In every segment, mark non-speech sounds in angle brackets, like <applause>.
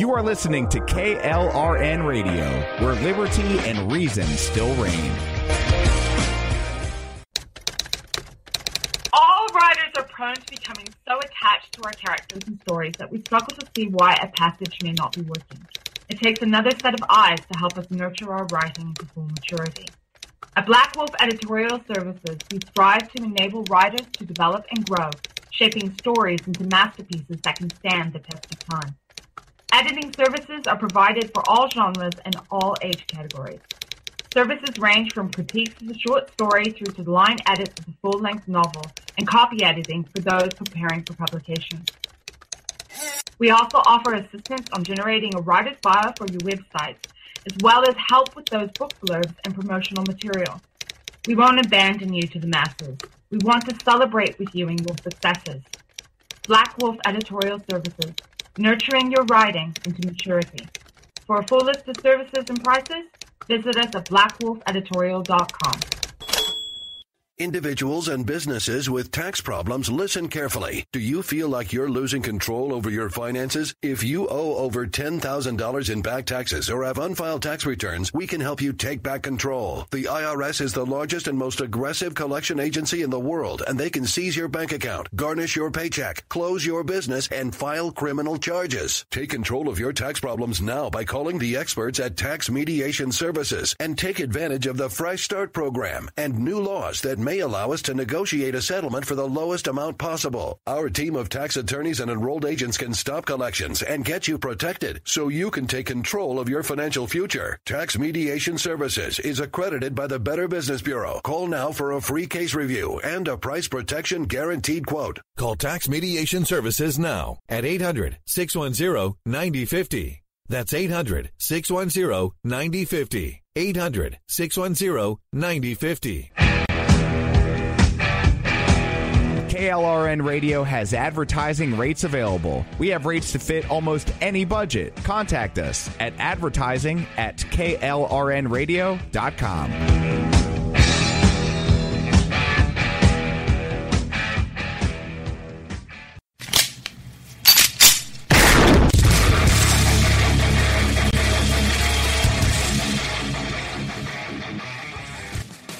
You are listening to KLRN Radio, where liberty and reason still reign. All writers are prone to becoming so attached to our characters and stories that we struggle to see why a passage may not be working. It takes another set of eyes to help us nurture our writing to full maturity. At Black Wolf Editorial Services, we strive to enable writers to develop and grow, shaping stories into masterpieces that can stand the test of time. Editing services are provided for all genres and all age categories. Services range from critiques of the short story through to line edits of the full-length novel and copy editing for those preparing for publication. We also offer assistance on generating a writer's bio for your websites, as well as help with those book blurbs and promotional material. We won't abandon you to the masses. We want to celebrate with you in your successes. Black Wolf Editorial Services, nurturing your writing into maturity. For a full list of services and prices, visit us at blackwolfeditorial.com. Individuals and businesses with tax problems, listen carefully. Do you feel like you're losing control over your finances? If you owe over $10,000 in back taxes or have unfiled tax returns, we can help you take back control. The IRS is the largest and most aggressive collection agency in the world, and they can seize your bank account, garnish your paycheck, close your business, and file criminal charges. Take control of your tax problems now by calling the experts at Tax Mediation Services and take advantage of the Fresh Start program and new laws that may allow us to negotiate a settlement for the lowest amount possible. Our team of tax attorneys and enrolled agents can stop collections and get you protected so you can take control of your financial future. Tax Mediation Services is accredited by the Better Business Bureau. Call now for a free case review and a price protection guaranteed quote. Call Tax Mediation Services now at 800 610 9050. That's 800 610 9050. 800 610 9050. KLRN Radio has advertising rates available. We have rates to fit almost any budget. Contact us at advertising at klrnradio.com.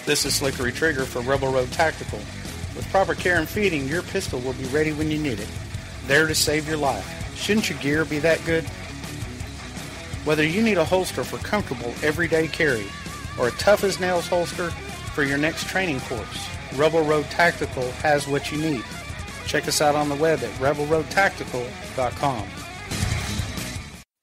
This is Slickery Trigger for Rebel Road Tactical. Proper care and feeding, your pistol will be ready when you need it. There to save your life. Shouldn't your gear be that good? Whether you need a holster for comfortable everyday carry or a tough as nails holster for your next training course, Rebel Road Tactical has what you need. Check us out on the web at rebelroadtactical.com.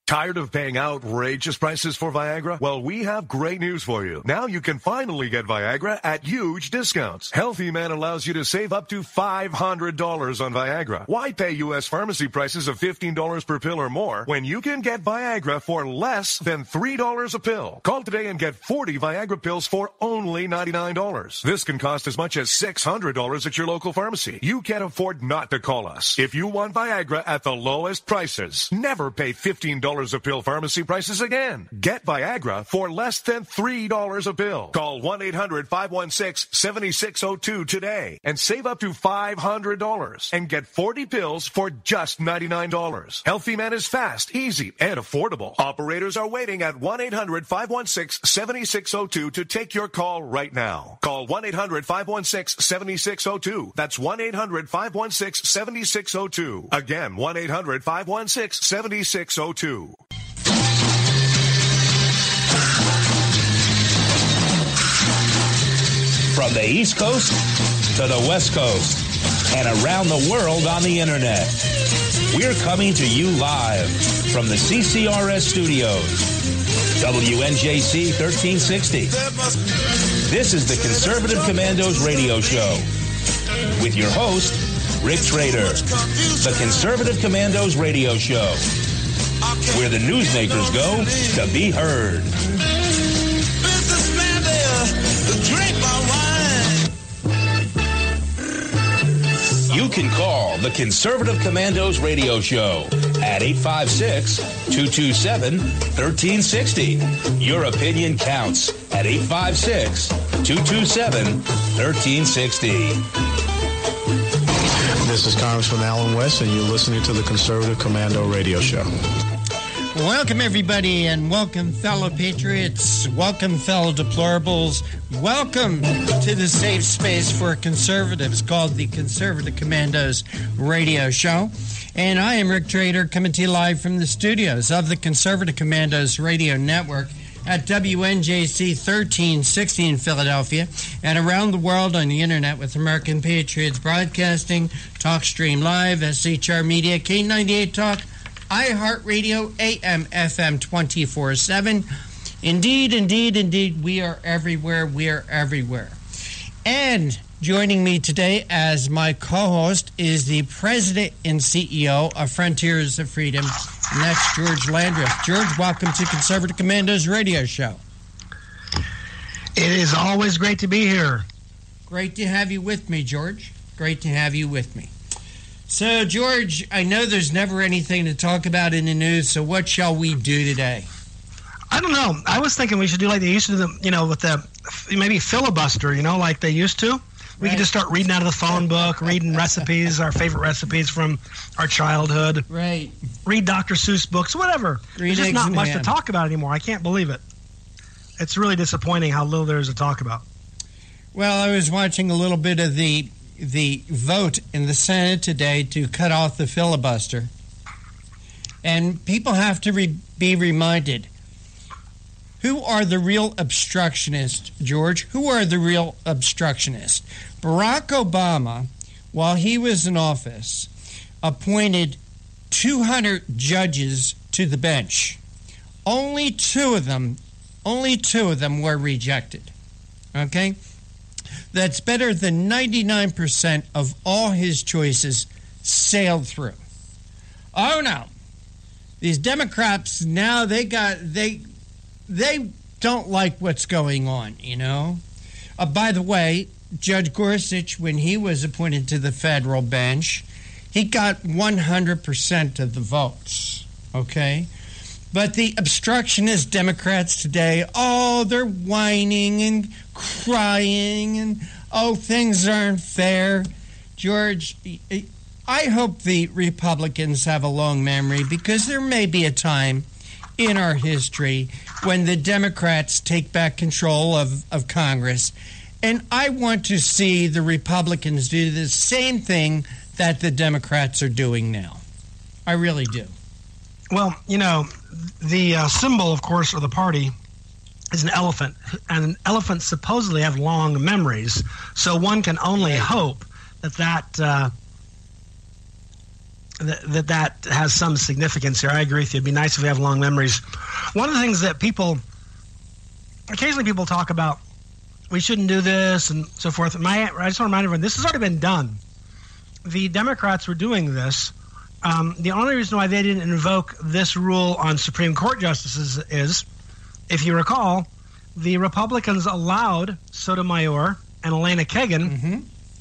Tired of paying outrageous prices for Viagra? Well, we have great news for you. Now you can finally get Viagra at huge discounts. Healthy Man allows you to save up to $500 on Viagra. Why pay U.S. pharmacy prices of $15 per pill or more when you can get Viagra for less than $3 a pill? Call today and get 40 Viagra pills for only $99. This can cost as much as $600 at your local pharmacy. You can't afford not to call us. If you want Viagra at the lowest prices, never pay $15 a pill pharmacy prices again. Get Viagra for less than $3 a pill. Call 1-800-516-7602 today and save up to $500 and get 40 pills for just $99. Healthy Man is fast, easy, and affordable. Operators are waiting at 1-800-516-7602 to take your call right now. Call 1-800-516-7602. That's 1-800-516-7602. Again, 1-800-516-7602. From the East Coast to the West Coast and around the world on the internet. We're coming to you live from the CCRS studios. WNJC 1360. This is the Conservative Commandos radio show with your host, Rick Trader. The Conservative Commandos radio show, where the newsmakers go to be heard. You can call the Conservative Commandos radio show at 856 227 1360. Your opinion counts at 856 227 1360. This is Congressman Allen West, and you're listening to the Conservative Commando Radio Show. Welcome, everybody, and welcome, fellow patriots. Welcome, fellow deplorables. Welcome to the safe space for conservatives called the Conservative Commandos Radio Show. And I am Rick Trader coming to you live from the studios of the Conservative Commandos Radio Network at WNJC 1360 in Philadelphia and around the world on the internet with American Patriots Broadcasting, TalkStream Live, SHR Media, K98 Talk iHeartRadio, AM, FM 24 7. Indeed, indeed, indeed, we are everywhere. We are everywhere. And joining me today as my co host is the president and CEO of Frontiers of Freedom, and that's George Landrith. George, welcome to Conservative Commandos Radio Show. It is always great to be here. Great to have you with me, George. Great to have you with me. So, George, I know there's never anything to talk about in the news, so what shall we do today? I don't know. I was thinking we should do like they used to do, you know, with the maybe filibuster, you know, like they used to. We right. could just start reading out of the phone book, reading <laughs> recipes, our favorite recipes from our childhood. Right. Read Dr. Seuss books, whatever. There's just not much ham. to talk about anymore. I can't believe it. It's really disappointing how little there is to talk about. Well, I was watching a little bit of the the vote in the Senate today to cut off the filibuster. And people have to re- be reminded who are the real obstructionists, George? Who are the real obstructionists? Barack Obama, while he was in office, appointed 200 judges to the bench. Only two of them, only two of them were rejected. Okay? That's better than 99% of all his choices sailed through. Oh no. These Democrats now they got they they don't like what's going on, you know. Uh, by the way, Judge Gorsuch, when he was appointed to the federal bench, he got 100% of the votes. Okay? But the obstructionist Democrats today, oh, they're whining and crying and, oh, things aren't fair. George, I hope the Republicans have a long memory because there may be a time in our history when the Democrats take back control of, of Congress. And I want to see the Republicans do the same thing that the Democrats are doing now. I really do. Well, you know, the uh, symbol, of course, of the party is an elephant, and elephants supposedly have long memories. So one can only hope that that. Uh, that, that has some significance here. I agree with you. It'd be nice if we have long memories. One of the things that people, occasionally people talk about, we shouldn't do this and so forth. My, I just want to remind everyone, this has already been done. The Democrats were doing this um, the only reason why they didn't invoke this rule on Supreme Court justices is, if you recall, the Republicans allowed Sotomayor and Elena Kagan mm-hmm.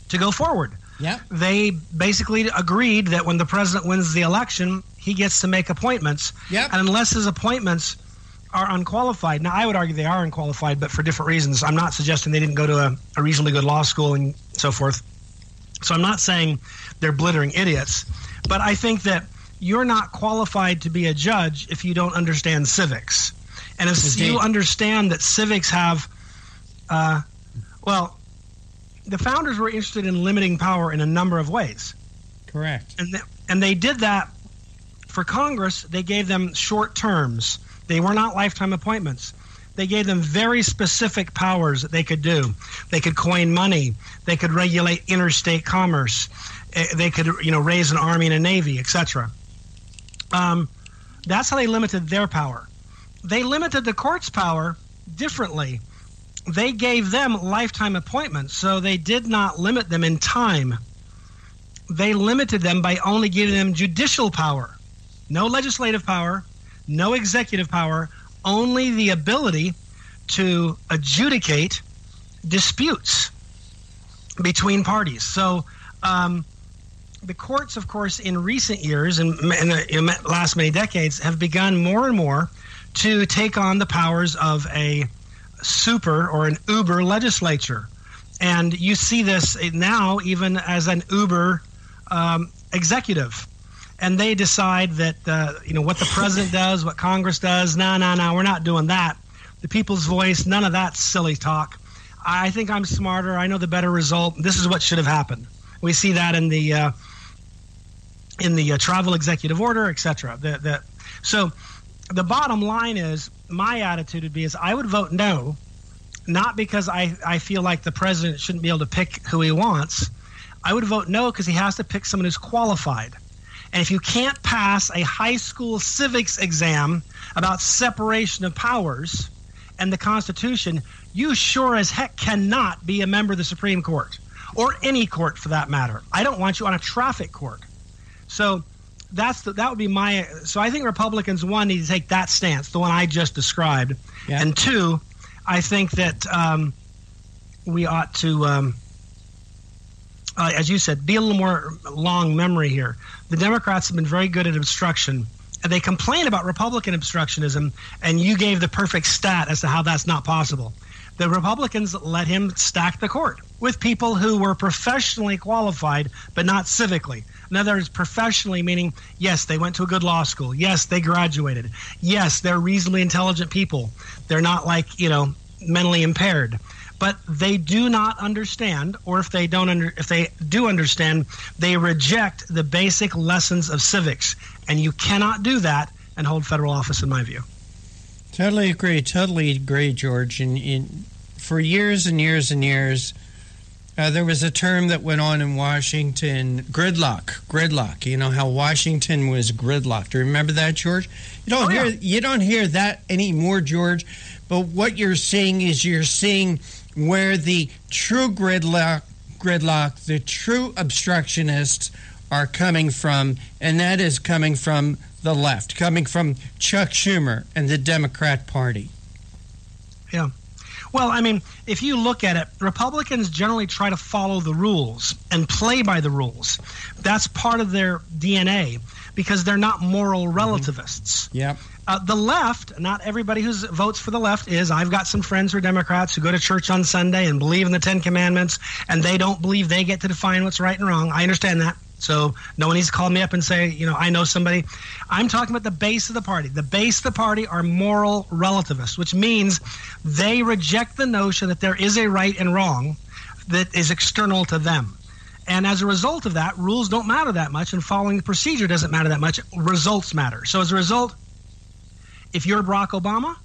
to go forward. Yeah. They basically agreed that when the president wins the election, he gets to make appointments. Yeah. And unless his appointments are unqualified, now I would argue they are unqualified, but for different reasons. I'm not suggesting they didn't go to a, a reasonably good law school and so forth. So I'm not saying they're blithering idiots. But I think that you're not qualified to be a judge if you don't understand civics. And if Indeed. you understand that civics have, uh, well, the founders were interested in limiting power in a number of ways. Correct. And, th- and they did that for Congress. They gave them short terms, they were not lifetime appointments. They gave them very specific powers that they could do. They could coin money. They could regulate interstate commerce. Eh, they could you know raise an army and a navy, etc. Um, that's how they limited their power. They limited the court's power differently. They gave them lifetime appointments, so they did not limit them in time. They limited them by only giving them judicial power, no legislative power, no executive power, only the ability to adjudicate disputes between parties. So um, the courts, of course, in recent years and in the last many decades, have begun more and more to take on the powers of a super or an uber legislature. And you see this now even as an uber um, executive. and they decide that uh, you know what the president <laughs> does, what Congress does. No, no, no, we're not doing that. The people's voice, none of that silly talk. I think I'm smarter. I know the better result. This is what should have happened. We see that in the uh, in the uh, travel executive order, etc. The, the, so the bottom line is my attitude would be is I would vote no, not because I, I feel like the president shouldn't be able to pick who he wants. I would vote no because he has to pick someone who's qualified. And if you can't pass a high school civics exam about separation of powers and the Constitution, you sure as heck cannot be a member of the Supreme Court or any court for that matter. I don't want you on a traffic court. So that's the, that would be my. So I think Republicans one need to take that stance, the one I just described, yeah. and two, I think that um, we ought to. Um, uh, as you said, be a little more long memory here. The Democrats have been very good at obstruction, and they complain about Republican obstructionism, and you gave the perfect stat as to how that's not possible. The Republicans let him stack the court with people who were professionally qualified, but not civically. In other words, professionally meaning, yes, they went to a good law school. Yes, they graduated. Yes, they're reasonably intelligent people. They're not like, you know, mentally impaired. But they do not understand, or if they don't under, if they do understand, they reject the basic lessons of civics. And you cannot do that and hold federal office, in my view. Totally agree. Totally agree, George. And, and for years and years and years, uh, there was a term that went on in Washington, gridlock. Gridlock. You know how Washington was gridlocked. Do you remember that, George? You don't oh, hear yeah. you don't hear that anymore, George. But what you're seeing is you're seeing where the true gridlock, gridlock, the true obstructionists are coming from, and that is coming from the left, coming from Chuck Schumer and the Democrat Party. Yeah. Well, I mean, if you look at it, Republicans generally try to follow the rules and play by the rules. That's part of their DNA because they're not moral mm-hmm. relativists. Mm-hmm. Yeah. Uh, the left, not everybody who votes for the left is. I've got some friends who are Democrats who go to church on Sunday and believe in the Ten Commandments, and they don't believe they get to define what's right and wrong. I understand that. So no one needs to call me up and say, you know, I know somebody. I'm talking about the base of the party. The base of the party are moral relativists, which means they reject the notion that there is a right and wrong that is external to them. And as a result of that, rules don't matter that much, and following the procedure doesn't matter that much. Results matter. So as a result, if you're Barack Obama,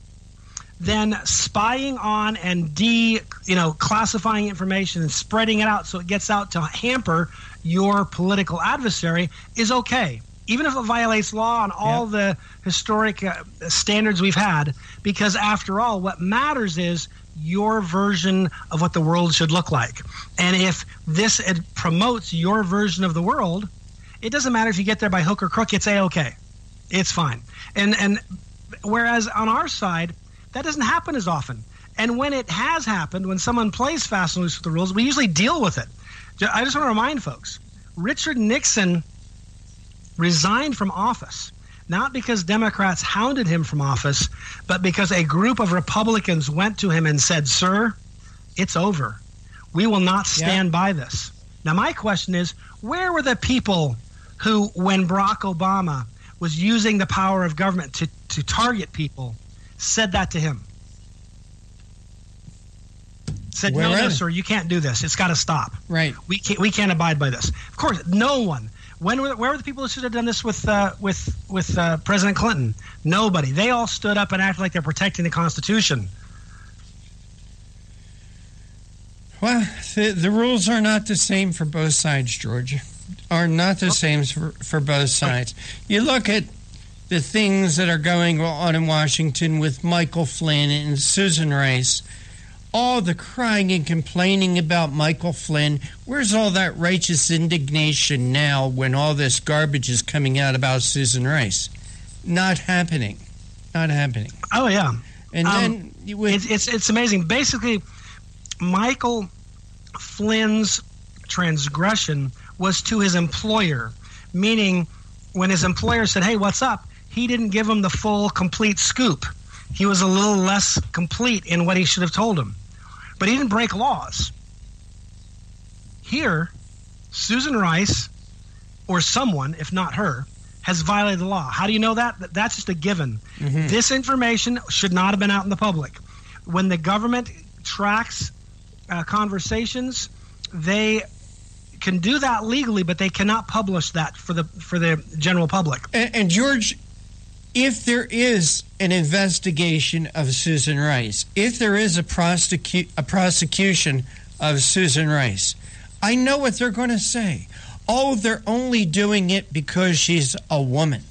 then spying on and de you know classifying information and spreading it out so it gets out to hamper your political adversary is okay. Even if it violates law and all the historic uh, standards we've had because after all what matters is your version of what the world should look like. And if this promotes your version of the world it doesn't matter if you get there by hook or crook it's a-okay. It's fine. And and whereas on our side that doesn't happen as often. And when it has happened, when someone plays fast and loose with the rules, we usually deal with it. I just want to remind folks Richard Nixon resigned from office, not because Democrats hounded him from office, but because a group of Republicans went to him and said, Sir, it's over. We will not stand yeah. by this. Now, my question is where were the people who, when Barack Obama was using the power of government to, to target people, said that to him. Said, Where no, no, sir, you can't do this. It's got to stop. Right. We can't, we can't abide by this. Of course, no one. When were, where were the people who should have done this with uh, with with uh, President Clinton? Nobody. They all stood up and acted like they're protecting the Constitution. Well, the, the rules are not the same for both sides, George. Are not the same for, for both sides. You look at the things that are going on in Washington with Michael Flynn and Susan Rice. All the crying and complaining about Michael Flynn. Where's all that righteous indignation now when all this garbage is coming out about Susan Rice? Not happening. Not happening. Oh yeah. And um, then it's, it's it's amazing. Basically, Michael Flynn's transgression was to his employer, meaning when his employer said, "Hey, what's up?" He didn't give him the full, complete scoop. He was a little less complete in what he should have told him. But he didn't break laws. Here, Susan Rice, or someone, if not her, has violated the law. How do you know that? That's just a given. Mm-hmm. This information should not have been out in the public. When the government tracks uh, conversations, they can do that legally, but they cannot publish that for the for the general public. And, and George, if there is an investigation of Susan Rice, if there is a prosecute a prosecution of Susan Rice, I know what they're going to say. Oh, they're only doing it because she's a woman.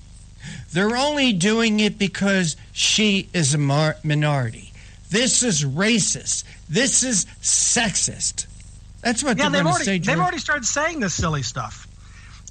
They're only doing it because she is a mar- minority. This is racist. This is sexist. That's what yeah, they're going to say. They've already started saying this silly stuff.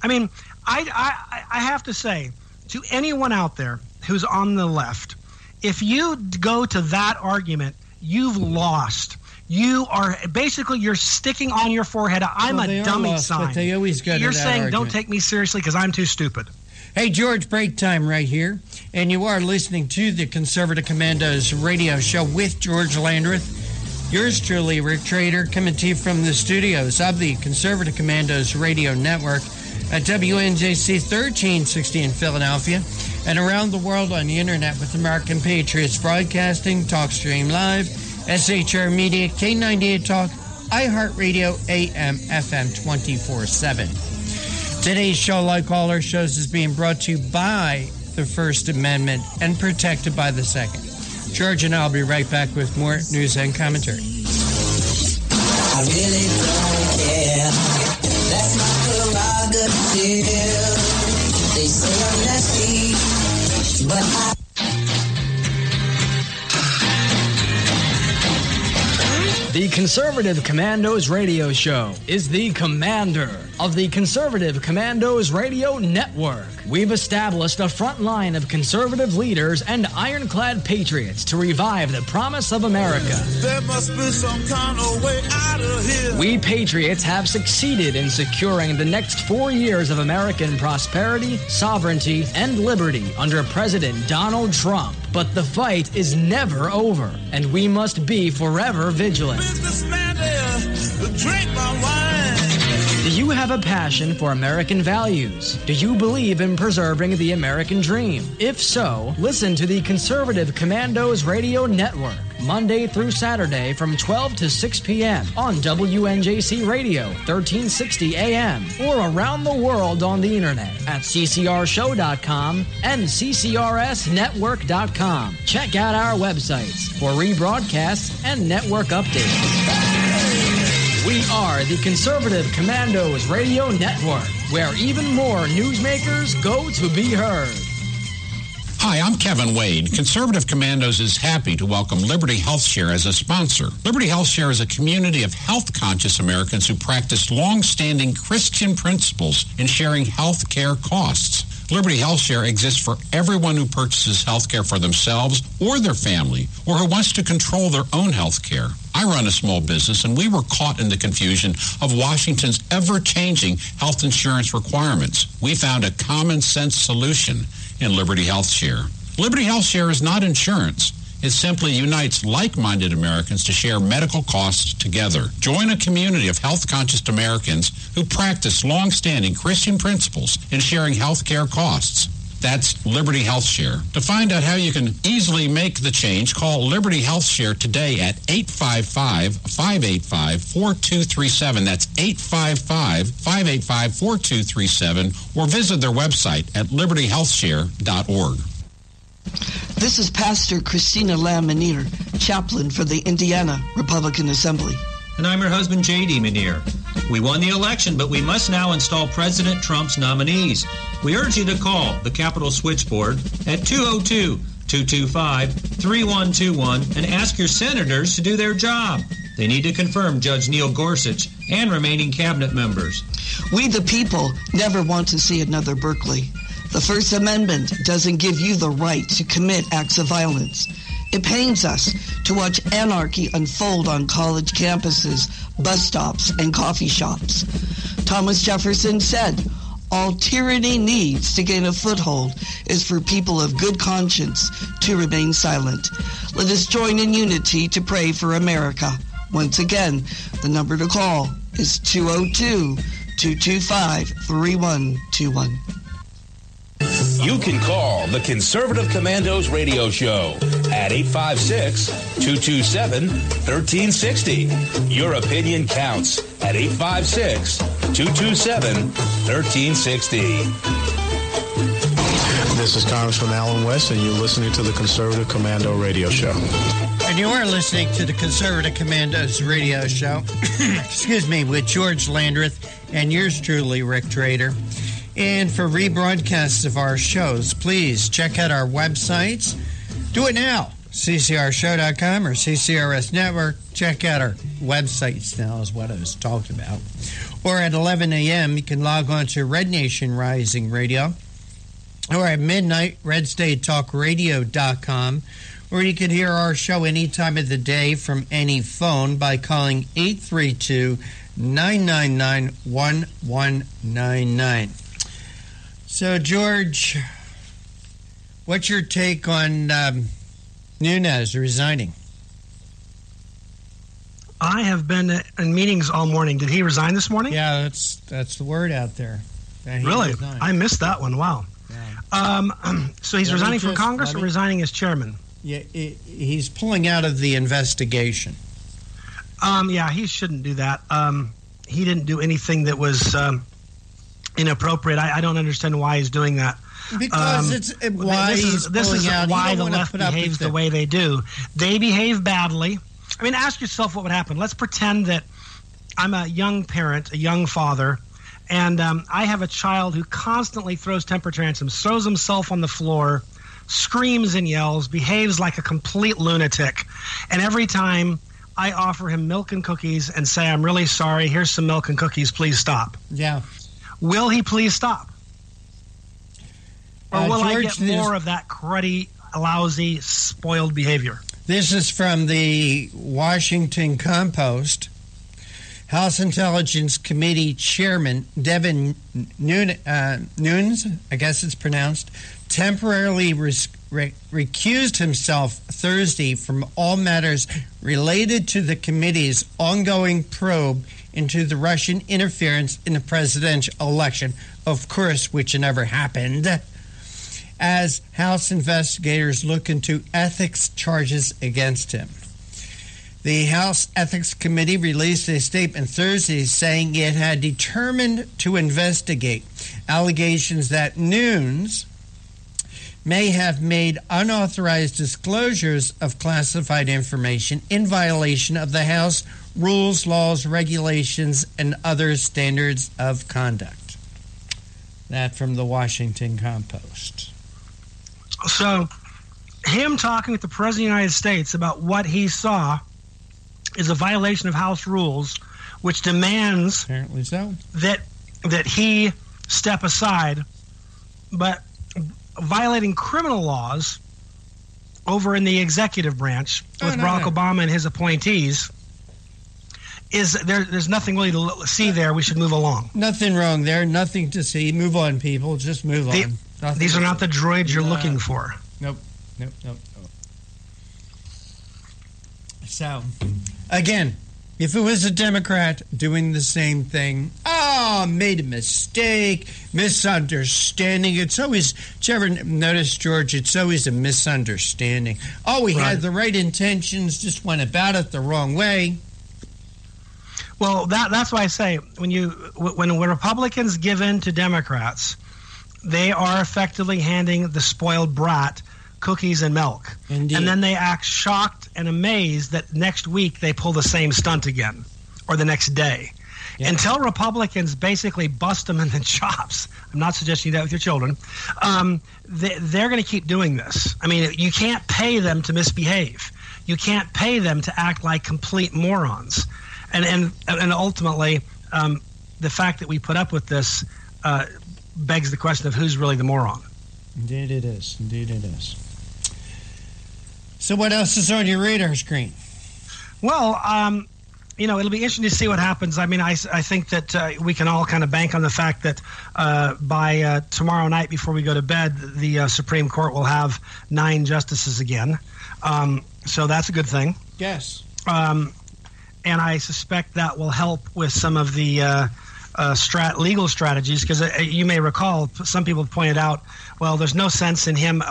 I mean, I, I, I have to say to anyone out there who's on the left, if you go to that argument, you've lost. You are basically you're sticking on your forehead. I'm well, a dummy lost, sign. they always go You're saying argument. don't take me seriously because I'm too stupid. Hey, George, break time right here. And you are listening to the Conservative Commandos radio show with George Landrith. Yours truly, Rick Trader, coming to you from the studios of the Conservative Commandos Radio Network at WNJC 1360 in Philadelphia and around the world on the internet with American Patriots Broadcasting, TalkStream Live, SHR Media, K98 Talk, iHeartRadio, AM, FM 24 7. Today's show, like all our shows, is being brought to you by the First Amendment and protected by the Second. George and I'll be right back with more news and commentary. I really don't care. That's my prerogative. They say I'm nasty, but I. The Conservative Commandos Radio Show is the commander of the Conservative Commandos Radio Network. We've established a front line of conservative leaders and ironclad patriots to revive the promise of America. There must be some kind of way out of here. We patriots have succeeded in securing the next four years of American prosperity, sovereignty, and liberty under President Donald Trump. But the fight is never over, and we must be forever vigilant. Businessman there, drink my wine. Do you have a passion for American values? Do you believe in preserving the American dream? If so, listen to the Conservative Commandos Radio Network, Monday through Saturday from 12 to 6 p.m. on WNJC Radio, 1360 AM, or around the world on the internet at ccrshow.com and ccrsnetwork.com. Check out our websites for rebroadcasts and network updates. We are the Conservative Commandos Radio Network, where even more newsmakers go to be heard. Hi, I'm Kevin Wade. Conservative Commandos is happy to welcome Liberty Health Share as a sponsor. Liberty Health Share is a community of health conscious Americans who practice long standing Christian principles in sharing health care costs. Liberty Health Share exists for everyone who purchases health care for themselves or their family or who wants to control their own health care. I run a small business and we were caught in the confusion of Washington's ever-changing health insurance requirements. We found a common sense solution in Liberty Health Share. Liberty Health Share is not insurance. It simply unites like-minded Americans to share medical costs together. Join a community of health-conscious Americans who practice long-standing Christian principles in sharing health care costs. That's Liberty Health Share. To find out how you can easily make the change, call Liberty Health Share today at 855-585-4237. That's 855-585-4237 or visit their website at libertyhealthshare.org. This is Pastor Christina Lamanier, chaplain for the Indiana Republican Assembly. And I'm her husband, J.D. Manier. We won the election, but we must now install President Trump's nominees. We urge you to call the Capitol Switchboard at 202 225 3121 and ask your senators to do their job. They need to confirm Judge Neil Gorsuch and remaining cabinet members. We, the people, never want to see another Berkeley. The First Amendment doesn't give you the right to commit acts of violence. It pains us to watch anarchy unfold on college campuses, bus stops, and coffee shops. Thomas Jefferson said, all tyranny needs to gain a foothold is for people of good conscience to remain silent. Let us join in unity to pray for America. Once again, the number to call is 202 225 3121. You can call the Conservative Commandos radio show at 856 227 1360. Your opinion counts at 856 227 1360. This is Congressman Allen West, and you're listening to the Conservative Commando Radio Show. And you are listening to the Conservative Commandos radio show, <coughs> excuse me, with George Landrith and yours truly, Rick Trader. And for rebroadcasts of our shows, please check out our websites. Do it now, ccrshow.com or CCRS Network. Check out our websites now, is what I was talking about. Or at 11 a.m., you can log on to Red Nation Rising Radio. Or at midnight, redstatetalkradio.com or you can hear our show any time of the day from any phone by calling 832 999 1199. So, George, what's your take on um, Nunes resigning? I have been in meetings all morning. Did he resign this morning? Yeah, that's that's the word out there. Really? Resigned. I missed that one. Wow. Yeah. Um, <clears throat> so he's resigning from Congress or resigning as chairman? Yeah, he's pulling out of the investigation. Um, yeah, he shouldn't do that. Um, he didn't do anything that was um, inappropriate. I, I, don't understand why he's doing that. Because um, it's why this is, this is why the left behaves the way they do. They behave badly. I mean, ask yourself what would happen. Let's pretend that I'm a young parent, a young father, and um, I have a child who constantly throws temper tantrums, throws himself on the floor, screams and yells, behaves like a complete lunatic. And every time I offer him milk and cookies and say, I'm really sorry, here's some milk and cookies, please stop. Yeah. Will he please stop? Or Uh, will I get more of that cruddy, lousy, spoiled behavior? This is from the Washington Compost. House Intelligence Committee Chairman Devin Noon, uh, Nunes, I guess it's pronounced, temporarily res- re- recused himself Thursday from all matters related to the committee's ongoing probe into the Russian interference in the presidential election, of course, which never happened as House investigators look into ethics charges against him. The House Ethics Committee released a statement Thursday saying it had determined to investigate allegations that Nunes may have made unauthorized disclosures of classified information in violation of the House rules, laws, regulations, and other standards of conduct. That from the Washington Compost. So, him talking with the President of the United States about what he saw is a violation of House rules, which demands apparently so that that he step aside. But violating criminal laws over in the executive branch No, with no, Barack no. Obama and his appointees is there. There's nothing really to see there. We should move along. Nothing wrong there. Nothing to see. Move on, people. Just move The- on. Nothing these are not the droids you're No. looking for. Nope. Nope. Nope. So, again, if it was a Democrat doing the same thing, oh, made a mistake, misunderstanding. It's always, did you ever notice, George? It's always a misunderstanding. Oh, we Right. had the right intentions, just went about it the wrong way. Well, that that's why I say when you when when Republicans give in to Democrats, they are effectively handing the spoiled brat cookies and milk, Indeed. and then they act shocked and amazed that next week they pull the same stunt again, or the next day. Until Republicans basically bust them in the <laughs> chops, I'm not suggesting that with your children. Um, they, they're going to keep doing this. I mean, you can't pay them to misbehave. You can't pay them to act like complete morons. And and and ultimately, um, the fact that we put up with this uh, begs the question of who's really the moron. Indeed, it is. Indeed, it is. So, what else is on your radar screen? Well, um, you know, it'll be interesting to see what happens. I mean, I, I think that uh, we can all kind of bank on the fact that uh, by uh, tomorrow night, before we go to bed, the uh, Supreme Court will have nine justices again. Um, so that's a good thing. Yes. Um, and I suspect that will help with some of the uh, strat legal strategies because uh, you may recall some people have pointed out, well, there's no sense in him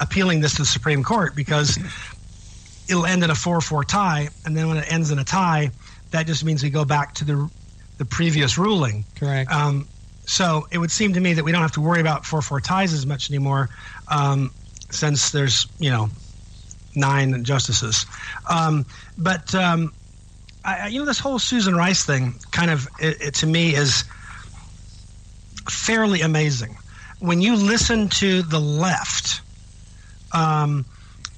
appealing this to the Supreme Court because it'll end in a 4-4 tie, and then when it ends in a tie, that just means we go back to the the previous ruling. Correct. Um, so it would seem to me that we don't have to worry about 4-4 ties as much anymore, um, since there's you know nine justices. Um, but um, I, you know, this whole Susan Rice thing kind of it, it, to me is fairly amazing. When you listen to the left um,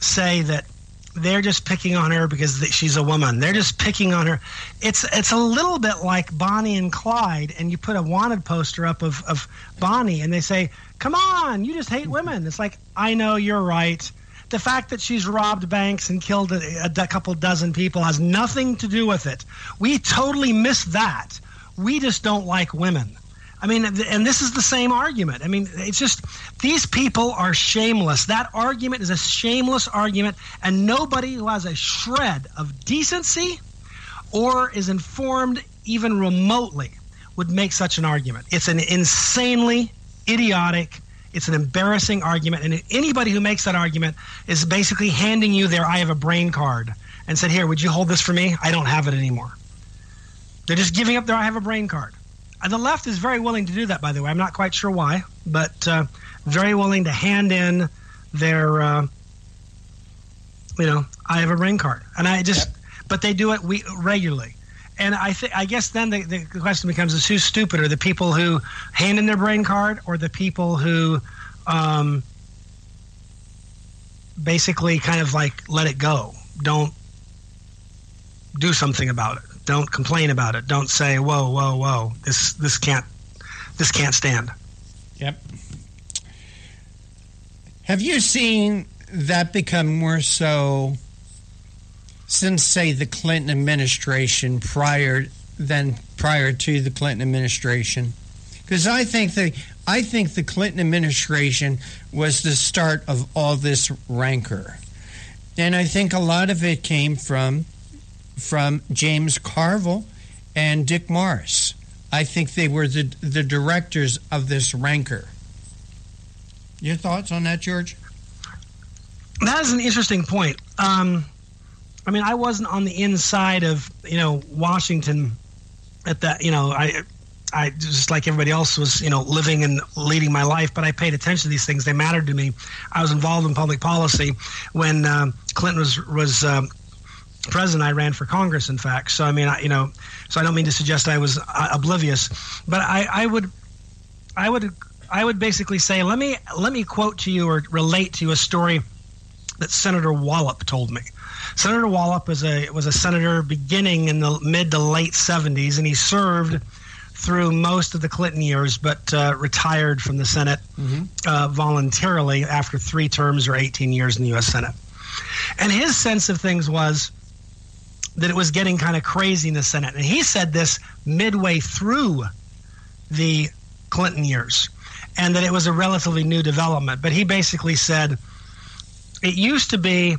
say that they're just picking on her because she's a woman. They're just picking on her. It's it's a little bit like Bonnie and Clyde, and you put a wanted poster up of, of Bonnie, and they say, "Come on, you just hate women." It's like I know you're right. The fact that she's robbed banks and killed a, a couple dozen people has nothing to do with it. We totally miss that. We just don't like women. I mean, and this is the same argument. I mean, it's just these people are shameless. That argument is a shameless argument, and nobody who has a shred of decency or is informed even remotely would make such an argument. It's an insanely idiotic, it's an embarrassing argument, and anybody who makes that argument is basically handing you their I have a brain card and said, Here, would you hold this for me? I don't have it anymore. They're just giving up their I have a brain card. Uh, the left is very willing to do that, by the way. I'm not quite sure why, but uh, very willing to hand in their, uh, you know, I have a brain card, and I just, yep. but they do it we regularly. And I think I guess then the, the question becomes: Is who's stupider, the people who hand in their brain card, or the people who um, basically kind of like let it go, don't do something about it? Don't complain about it. Don't say, "Whoa, whoa, whoa! This this can't this can't stand." Yep. Have you seen that become more so since, say, the Clinton administration prior than prior to the Clinton administration? Because I think the I think the Clinton administration was the start of all this rancor, and I think a lot of it came from from James Carville and Dick Morris. I think they were the, the directors of this rancor. Your thoughts on that, George? That is an interesting point. Um, I mean, I wasn't on the inside of you know Washington at that. You know, I I just like everybody else was you know living and leading my life, but I paid attention to these things. They mattered to me. I was involved in public policy when uh, Clinton was was um, president, I ran for Congress, in fact. So, I mean, I, you know, so I don't mean to suggest I was uh, oblivious, but I, I would, I would, I would basically say, let me let me quote to you or relate to you a story that Senator Wallop told me. Senator Wallop was a was a senator beginning in the mid to late 70s, and he served through most of the Clinton years, but uh, retired from the Senate mm-hmm. uh, voluntarily after three terms or 18 years in the U.S. Senate. And his sense of things was that it was getting kind of crazy in the Senate. And he said this midway through the Clinton years, and that it was a relatively new development. But he basically said it used to be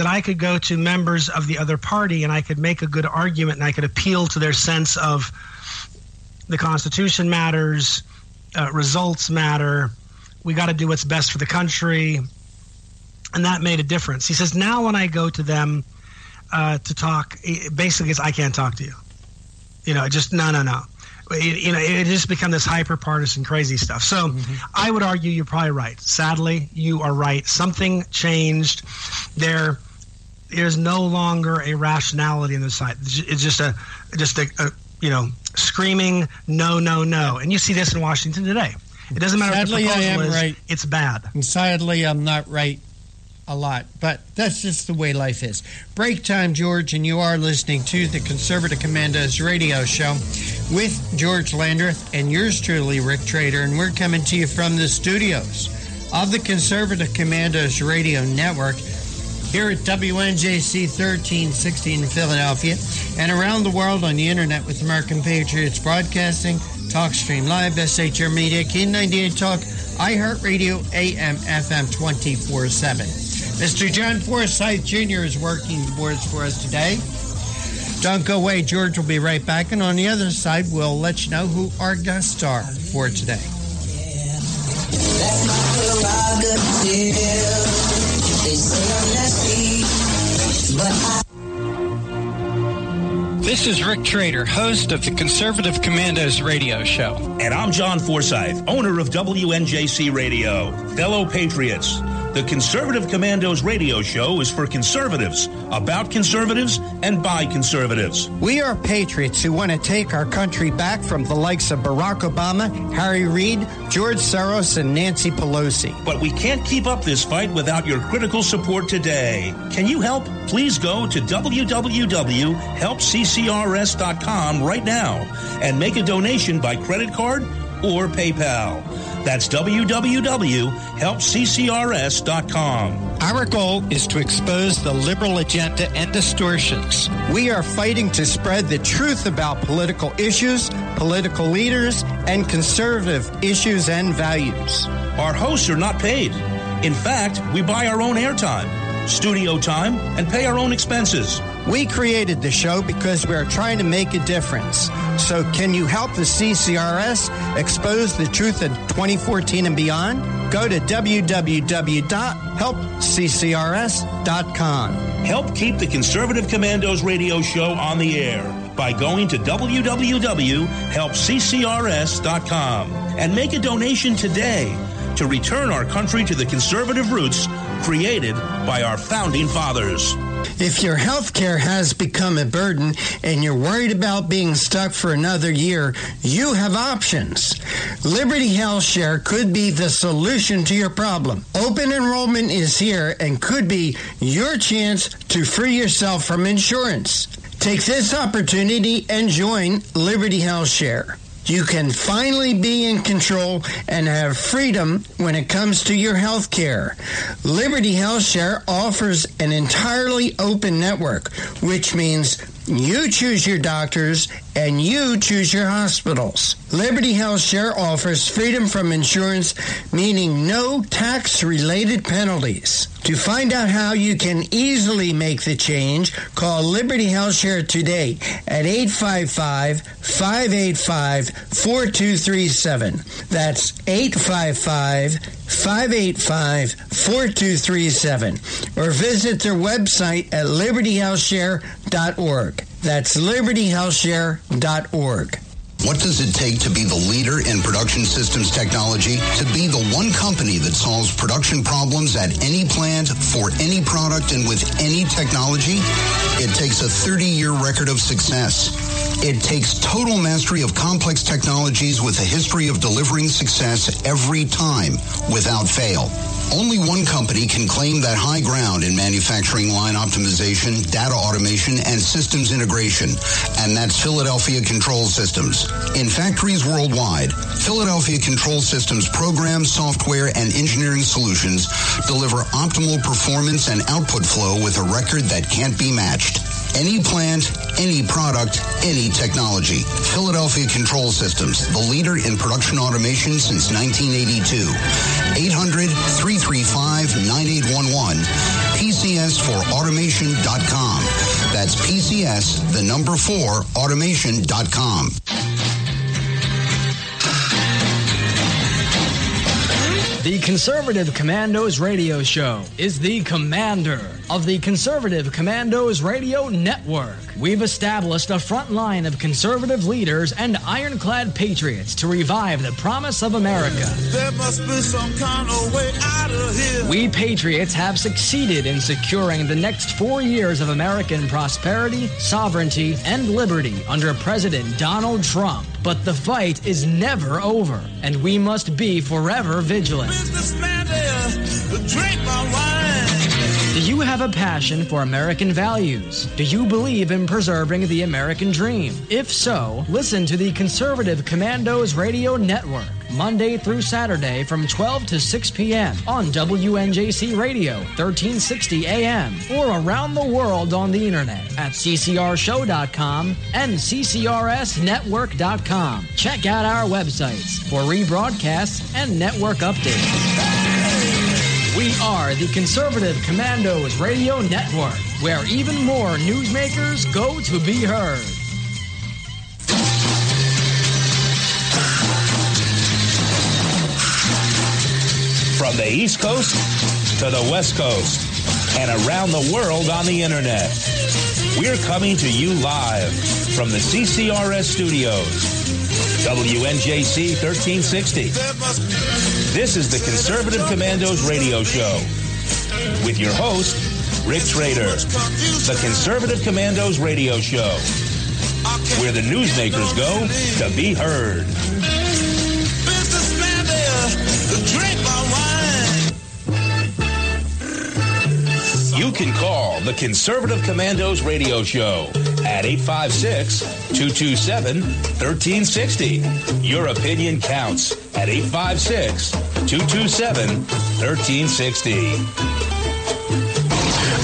that I could go to members of the other party and I could make a good argument and I could appeal to their sense of the Constitution matters, uh, results matter, we got to do what's best for the country. And that made a difference. He says, now when I go to them, uh, to talk. Basically, it's I can't talk to you. You know, just no, no, no. It, you know, it just become this hyper partisan crazy stuff. So, mm-hmm. I would argue you're probably right. Sadly, you are right. Something changed. There, there's no longer a rationality in the site. It's just a, just a, a you know, screaming no, no, no. And you see this in Washington today. It doesn't matter sadly, what the proposal I am is, right. it's bad. And sadly, I'm not right a lot, but that's just the way life is. Break time, George, and you are listening to the Conservative Commandos radio show with George Landrith and yours truly, Rick Trader, and we're coming to you from the studios of the Conservative Commandos radio network here at WNJC 1360 in Philadelphia and around the world on the internet with American Patriots Broadcasting, TalkStream Live, SHR Media, King 98 Talk, iHeartRadio, AM, FM 24 7. Mr. John Forsyth Jr. is working the boards for us today. Don't go away. George will be right back. And on the other side, we'll let you know who our guests are for today. Prerogative. This is Rick Trader, host of the Conservative Commandos radio show. And I'm John Forsyth, owner of WNJC Radio. Fellow patriots, the Conservative Commandos radio show is for conservatives, about conservatives, and by conservatives. We are patriots who want to take our country back from the likes of Barack Obama, Harry Reid, George Soros, and Nancy Pelosi. But we can't keep up this fight without your critical support today. Can you help? Please go to www.helpccrs.com right now and make a donation by credit card or PayPal. That's www.helpccrs.com. Our goal is to expose the liberal agenda and distortions. We are fighting to spread the truth about political issues, political leaders, and conservative issues and values. Our hosts are not paid. In fact, we buy our own airtime, studio time, and pay our own expenses. We created the show because we are trying to make a difference. So, can you help the CCRS expose the truth in 2014 and beyond? Go to www.helpccrs.com. Help keep the Conservative Commandos radio show on the air by going to www.helpccrs.com and make a donation today to return our country to the conservative roots created by our founding fathers. If your health care has become a burden and you're worried about being stuck for another year, you have options. Liberty Health Share could be the solution to your problem. Open enrollment is here and could be your chance to free yourself from insurance. Take this opportunity and join Liberty Health Share. You can finally be in control and have freedom when it comes to your health care. Liberty HealthShare offers an entirely open network, which means you choose your doctors and you choose your hospitals. Liberty Health Share offers freedom from insurance, meaning no tax related penalties. To find out how you can easily make the change, call Liberty Health Share today at 855 585 4237. That's 855 585 4237. Or visit their website at libertyhealthshare.org. That's libertyhealthshare.org. What does it take to be the leader in production systems technology? To be the one company that solves production problems at any plant, for any product, and with any technology? It takes a 30 year record of success. It takes total mastery of complex technologies with a history of delivering success every time without fail. Only one company can claim that high ground in manufacturing line optimization, data automation, and systems integration, and that's Philadelphia Control Systems. In factories worldwide, Philadelphia Control Systems programs, software, and engineering solutions deliver optimal performance and output flow with a record that can't be matched. Any plant, any product, any technology. Philadelphia Control Systems, the leader in production automation since 1982. 800-335-9811. PCS for automation.com. That's PCS, the number four, automation.com. The Conservative Commandos Radio Show is the commander of the Conservative Commandos Radio Network. We've established a front line of conservative leaders and ironclad patriots to revive the promise of America. There must be some kind of way out of here. We patriots have succeeded in securing the next four years of American prosperity, sovereignty, and liberty under President Donald Trump. But the fight is never over, and we must be forever vigilant. Businessman there, drink my wine. Do you have a passion for American values? Do you believe in preserving the American dream? If so, listen to the Conservative Commandos Radio Network. Monday through Saturday from 12 to 6 p.m. on WNJC Radio, 1360 AM, or around the world on the internet at ccrshow.com and ccrsnetwork.com. Check out our websites for rebroadcasts and network updates. We are the Conservative Commandos Radio Network, where even more newsmakers go to be heard. From the East Coast to the West Coast and around the world on the internet. We're coming to you live from the CCRS studios. WNJC 1360. This is the Conservative Commandos radio show with your host, Rick Trader. The Conservative Commandos radio show, where the newsmakers go to be heard. You can call the Conservative Commandos radio show at 856 227 1360. Your opinion counts at 856 227 1360.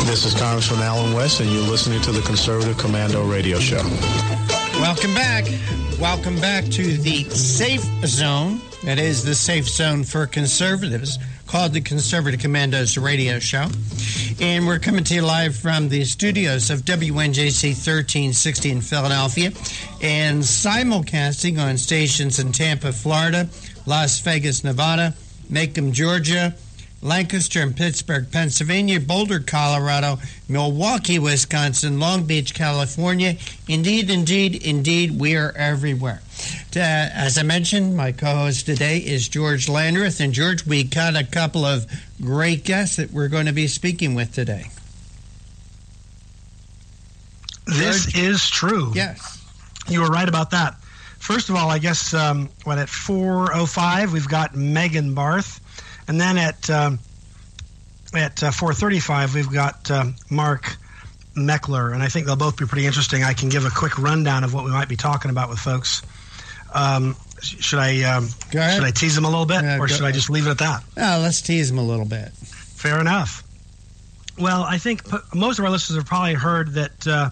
This is Congressman Allen West, and you're listening to the Conservative Commando Radio Show. Welcome back. Welcome back to the safe zone. That is the safe zone for conservatives, called the Conservative Commandos Radio Show. And we're coming to you live from the studios of WNJC 1360 in Philadelphia and simulcasting on stations in Tampa, Florida, Las Vegas, Nevada, Macon, Georgia, Lancaster and Pittsburgh, Pennsylvania, Boulder, Colorado, Milwaukee, Wisconsin, Long Beach, California. Indeed, indeed, indeed, we are everywhere. Uh, as I mentioned, my co host today is George Landrith. And George, we got a couple of great guests that we're going to be speaking with today. This is true. Yes. You were right about that. First of all, I guess um, what at 4:05 we've got Megan Barth, and then at um, at uh, 4:35 we've got uh, Mark Meckler, and I think they'll both be pretty interesting. I can give a quick rundown of what we might be talking about with folks. Um, should I um, should I tease them a little bit, Yeah, or should I just leave it at that? Let's tease them a little bit. Fair enough. Well, I think p- most of our listeners have probably heard that uh,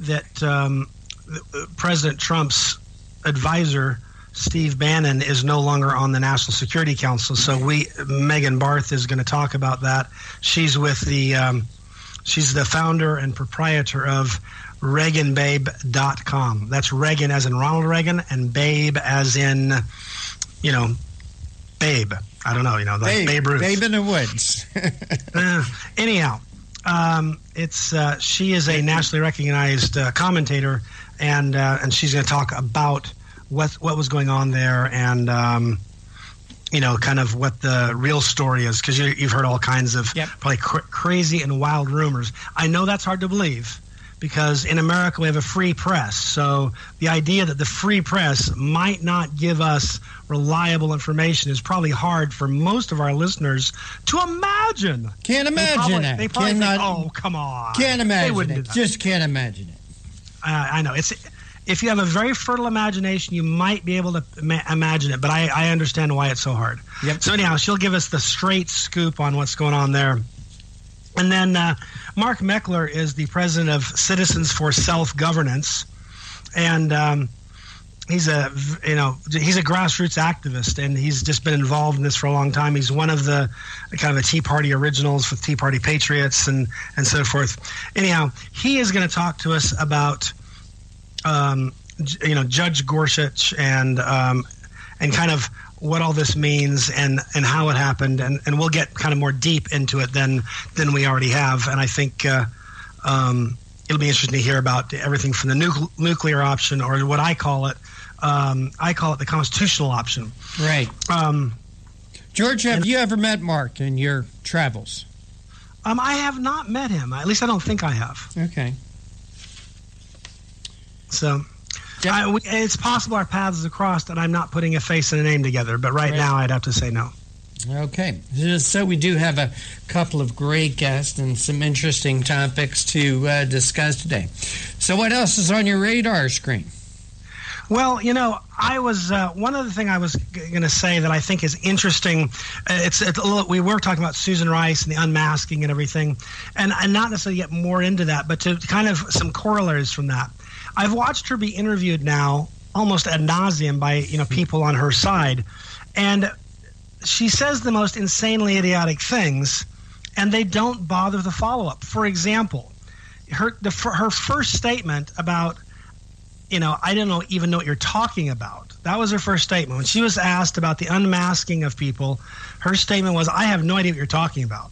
that um, uh, President Trump's advisor Steve Bannon is no longer on the National Security Council. So we, Megan Barth, is going to talk about that. She's with the um, she's the founder and proprietor of ReaganBabe.com. That's Reagan as in Ronald Reagan and Babe as in you know Babe. I don't know, you know, like Babe, Babe Ruth. Babe in the woods. <laughs> Uh, anyhow, um, it's uh, she is a nationally recognized uh, commentator, and uh, and she's going to talk about what what was going on there, and um, you know, kind of what the real story is, because you, you've heard all kinds of probably cr- crazy and wild rumors. I know that's hard to believe. Because in America we have a free press, so the idea that the free press might not give us reliable information is probably hard for most of our listeners to imagine. Can't They imagine probably- that. They probably think, oh, come on. Can't imagine wouldn't it. Just can't imagine it. Uh, I know it's. If you have a very fertile imagination, you might be able to ima- imagine it. But I, I understand why it's so hard. Yep. So anyhow, she'll give us the straight scoop on what's going on there. And then uh, Mark Meckler is the president of Citizens for Self Governance, and um, he's a you know he's a grassroots activist, and he's just been involved in this for a long time. He's one of the kind of the Tea Party originals with Tea Party Patriots and and so forth. Anyhow, he is going to talk to us about um, you know Judge Gorsuch and um, and kind of what all this means and and how it happened and, and we'll get kind of more deep into it than than we already have and I think uh, um, it'll be interesting to hear about everything from the nucle- nuclear option or what I call it um, I call it the constitutional option Right. um, George, have you ever met Mark in your travels? um, I have not met him at least I don't think I have Okay. So I, we, it's possible our paths have crossed, and I'm not putting a face and a name together. But right, Right. now, I'd have to say no. Okay. So we do have a couple of great guests and some interesting topics to uh, discuss today. So, what else is on your radar screen? Well, you know, I was uh, one other thing I was going to say that I think is interesting. Uh, it's, it's a little, we were talking about Susan Rice and the unmasking and everything, and and not necessarily get more into that, but to kind of some corollaries from that. I've watched her be interviewed now almost ad nauseum by you know people on her side, and she says the most insanely idiotic things, and they don't bother the follow up. For example, her the her first statement about you know I don't know even know what you're talking about. That was her first statement when she was asked about the unmasking of people. Her statement was, "I have no idea what you're talking about."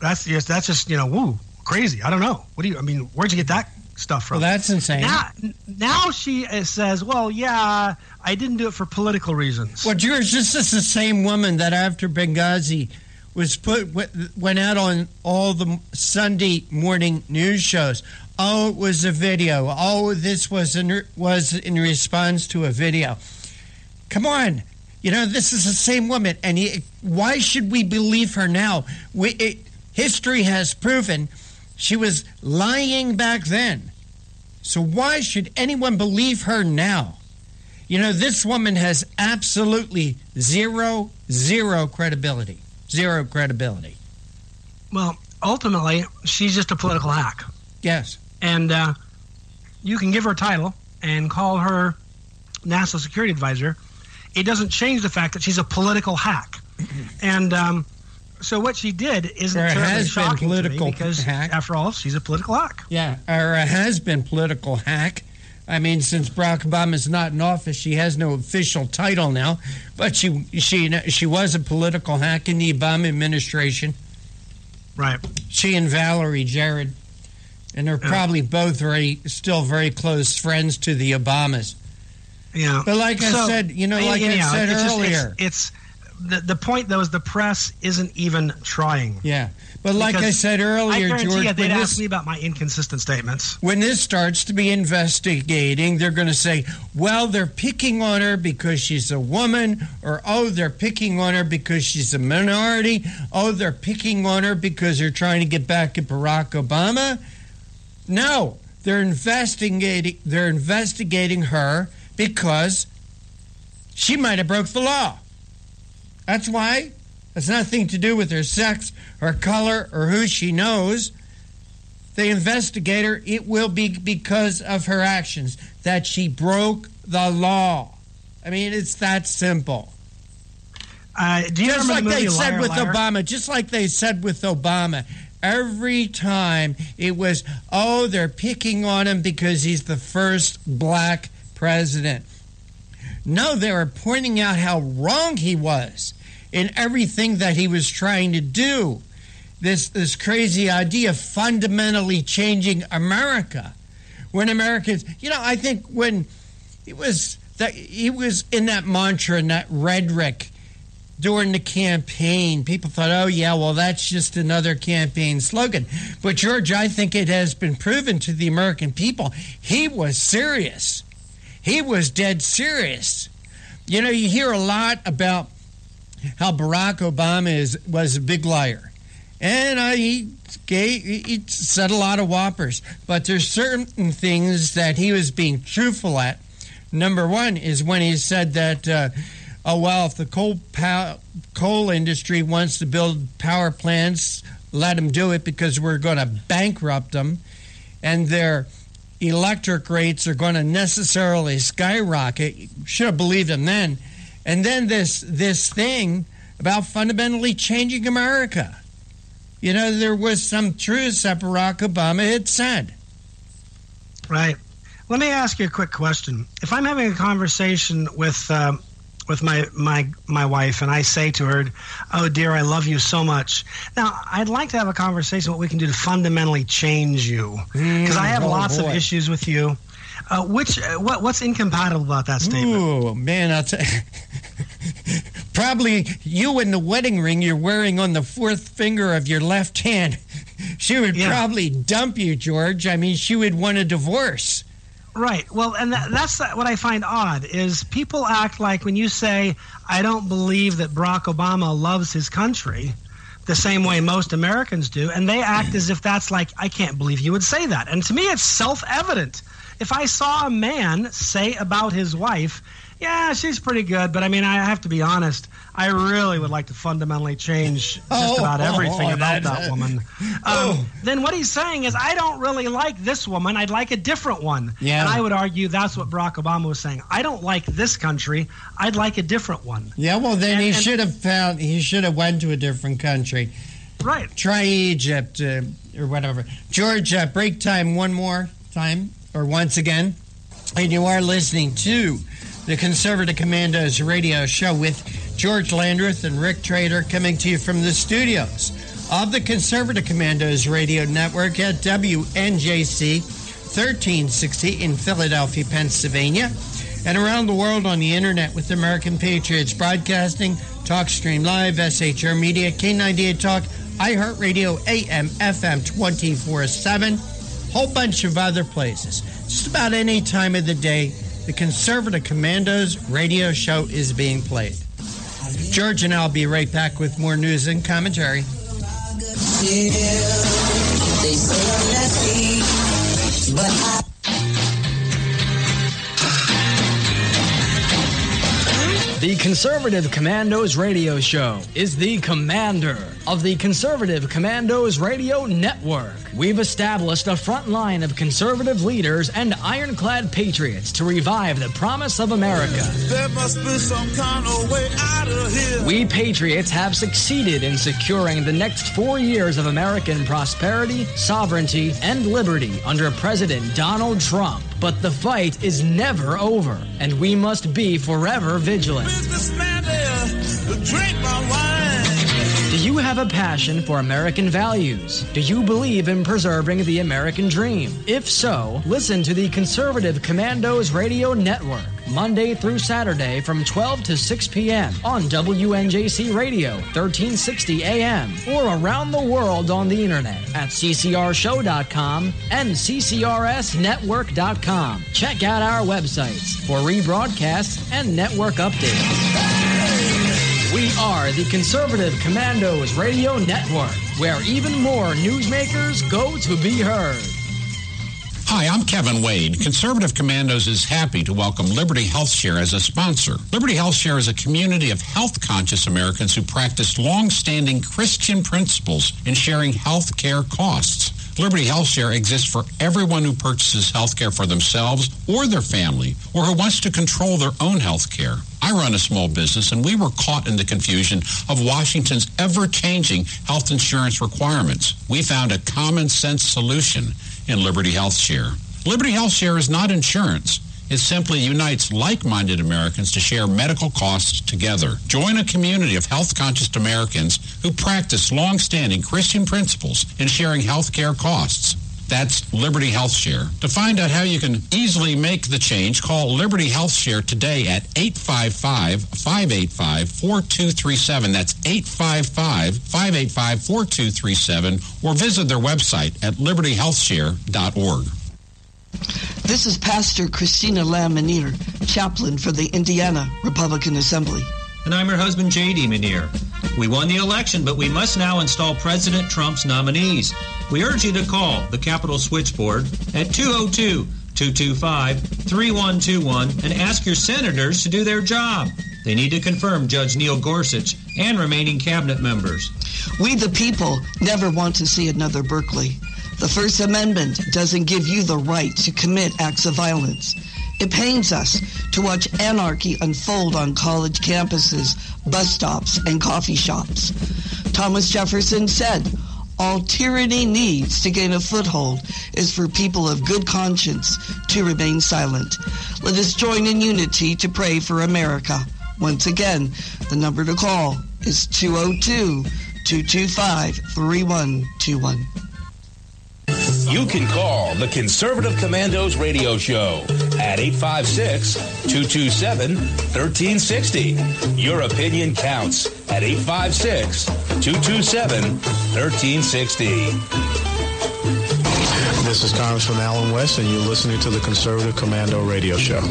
That's just that's just you know woo crazy. I don't know. What do you? I mean, where'd you get that stuff from? Well, that's insane. Now, now she uh, says, "Well, yeah, I didn't do it for political reasons." Well, George, this is the same woman that after Benghazi was put went out on all the Sunday morning news shows. Oh, it was a video. Oh, this was in, was in response to a video. Come on, you know this is the same woman, and he, why should we believe her now? We, it, history has proven she was lying back then. So why should anyone believe her now? You know, this woman has absolutely zero, zero credibility. Zero credibility. Well, ultimately, she's just a political hack. Yes. And uh, you can give her a title and call her national security advisor. It doesn't change the fact that she's a political hack. <laughs> and um, so what she did isn't terribly has been shocking me political because, hack. after all, she's a political hack. Yeah, or a has been political hack. I mean, since Barack Obama's not in office, she has no official title now, but she she she was a political hack in the Obama administration. Right. She and Valerie Jarrett, and they're Yeah. probably both very still very close friends to the Obamas. Yeah. But like I said, you know, like I said it's just- earlier. it's, it's the, the point though is the press isn't even trying. Yeah, but like I said earlier, I George, you, they'd ask this- me about my inconsistent statements. when this starts to be investigating, they're going to say, well, they're picking on her because she's a woman, or oh, they're picking on her because she's a minority, oh, they're picking on her because they're trying to get back at Barack Obama. No, they're investigating. They're investigating her because she might have broke the law. That's why. It's nothing to do with her sex, her color, or who she knows the investigator, it will be because of her actions that she broke the law. I mean, it's that simple. Uh, do you just like the they said Liar, with Liar? Obama, just like they said with Obama. Every time it was, oh, they're picking on him because he's the first black president. No, they were pointing out how wrong he was in everything that he was trying to do. This this crazy idea of fundamentally changing America. When Americans, you know, I think when he was that he was in that mantra and that rhetoric during the campaign, people thought, oh, yeah, well, that's just another campaign slogan. But, George, I think it has been proven to the American people he was serious. He was dead serious. You know, you hear a lot about how Barack Obama is was a big liar. And uh, he, he said a lot of whoppers. But there's certain things that he was being truthful at. Number one is when he said that, uh, oh, well, if the coal, pow- coal industry wants to build power plants, let them do it because we're going to bankrupt them. And their electric rates are going to necessarily skyrocket. You should have believed him then. And then this this thing about fundamentally changing America. You know, there was some truths that Barack Obama had said. Right. Let me ask you a quick question. If I'm having a conversation with um, with my my my wife, and I say to her, "Oh dear, I love you so much." Now, I'd like to have a conversation what we can do to fundamentally change you, because I have oh, lots boy. of issues with you. Uh, which uh, what what's incompatible about that statement? Oh man, I'll tell <laughs> Probably you and the wedding ring you're wearing on the fourth finger of your left hand. <laughs> She would Yeah. probably dump you, George. I mean, she would want a divorce. Right. Well, and that, that's what I find odd is people act like when you say, "I don't believe that Barack Obama loves his country," the same way most Americans do, and they act as if that's like, "I can't believe you would say that." And to me, it's self-evident. If I saw a man say about his wife, Yeah, she's pretty good, but I mean, I have to be honest. I really would like to fundamentally change just Oh, about everything oh, about that- woman. <laughs> Um, Then what he's saying is, I don't really like this woman. I'd like a different one. Yeah. And I would argue that's what Barack Obama was saying. I don't like this country. I'd like a different one. Yeah, well, then he And- and- should have found. He should have went to a different country. Right. Try Egypt uh, or whatever. George, uh, break time one more time or once again, and you are listening to the Conservative Commandos radio show with George Landrith and Rick Trader coming to you from the studios of the Conservative Commandos radio network at WNJC 1360 in Philadelphia, Pennsylvania, and around the world on the internet with American Patriots Broadcasting, TalkStream Live, SHR Media, K98 Talk, iHeartRadio, AM, FM 24 7, whole bunch of other places. Just about any time of the day, the Conservative Commandos radio show is being played. George and I'll be right back with more news and commentary. The Conservative Commandos Radio Show is the commander of the Conservative Commandos Radio Network. We've established a front line of conservative leaders and ironclad patriots to revive the promise of America. There must be some kind of way out of here. We patriots have succeeded in securing the next four years of American prosperity, sovereignty, and liberty under President Donald Trump. But the fight is never over, and we must be forever vigilant. Do you have a passion for American values? Do you believe in preserving the American dream? If so, listen to the Conservative Commandos Radio Network, Monday through Saturday from 12 to 6 p.m. on WNJC Radio, 1360 AM, or around the world on the internet at ccrshow.com and ccrsnetwork.com. Check out our websites for rebroadcasts and network updates. We are the Conservative Commandos Radio Network, where even more newsmakers go to be heard. Hi, I'm Kevin Wade. Conservative Commandos is happy to welcome Liberty Health Share as a sponsor. Liberty Health Share is a community of health conscious Americans who practice long-standing Christian principles in sharing health care costs. Liberty Health Share exists for everyone who purchases health care for themselves or their family or who wants to control their own health care. I run a small business and we were caught in the confusion of Washington's ever-changing health insurance requirements. We found a common sense solution in Liberty Health Share. Liberty Health Share is not insurance. It simply unites like-minded Americans to share medical costs together. Join a community of health-conscious Americans who practice long-standing Christian principles in sharing health care costs. That's Liberty Health Share. To find out how you can easily make the change, call Liberty Health Share today at 855-585-4237. That's 855-585-4237 or visit their website at libertyhealthshare.org. This is Pastor Christina Lamanier, chaplain for the Indiana Republican Assembly. And I'm her husband, J.D. Manier. We won the election, but we must now install President Trump's nominees. We urge you to call the Capitol Switchboard at 202 225 3121 and ask your senators to do their job. They need to confirm Judge Neil Gorsuch and remaining cabinet members. We, the people, never want to see another Berkeley. The First Amendment doesn't give you the right to commit acts of violence. It pains us to watch anarchy unfold on college campuses, bus stops, and coffee shops. Thomas Jefferson said, all tyranny needs to gain a foothold is for people of good conscience to remain silent. Let us join in unity to pray for America. Once again, the number to call is 202 225 3121. You can call the Conservative Commandos radio show at 856 227 1360. Your opinion counts at 856 227 1360. This is Congressman Allen West, and you're listening to the Conservative Commando Radio Show.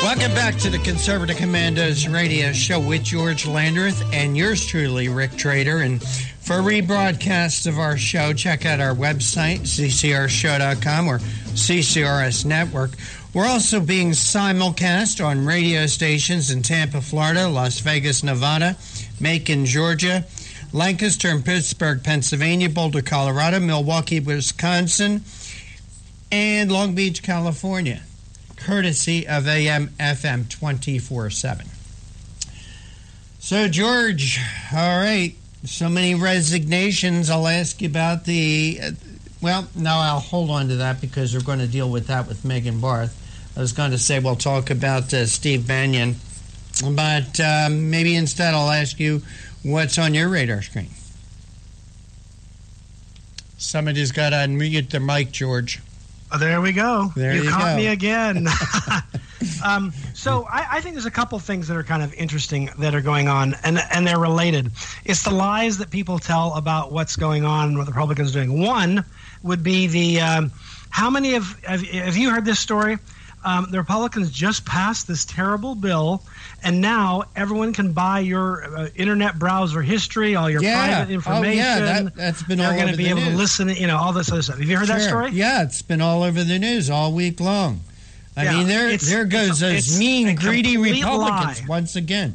Welcome back to the Conservative Commandos radio show with George Landrith and yours truly, Rick Trader. And for rebroadcasts of our show, check out our website, ccrshow.com or CCRS Network, We're also being simulcast on radio stations in Tampa, Florida, Las Vegas, Nevada, Macon, Georgia, Lancaster and Pittsburgh, Pennsylvania, Boulder, Colorado, Milwaukee, Wisconsin, and Long Beach, California, courtesy of AM FM 24 7. So, George, all right, so many resignations. I'll ask you about the. Uh, well, no, I'll hold on to that because we're going to deal with that with Megan Barth. I was going to say we'll talk about uh, Steve Bannon, but um, maybe instead I'll ask you what's on your radar screen. Somebody's got to unmute their mic, George. Oh, there we go. There you, you caught go. me again. <laughs> <laughs> um, so I, I think there's a couple things that are kind of interesting that are going on, and and they're related. It's the lies that people tell about what's going on, and what the Republicans are doing. One would be the um, how many of have, have you heard this story? Um, the Republicans just passed this terrible bill, and now everyone can buy your uh, internet browser history, all your Yeah. private Oh, information. yeah, that- that's been They're all going to be able to news. listen, you know, all this other stuff. Have you heard that story? Yeah, it's been all over the news all week long. I Yeah, mean, there there goes those mean, greedy Republicans lie. once again.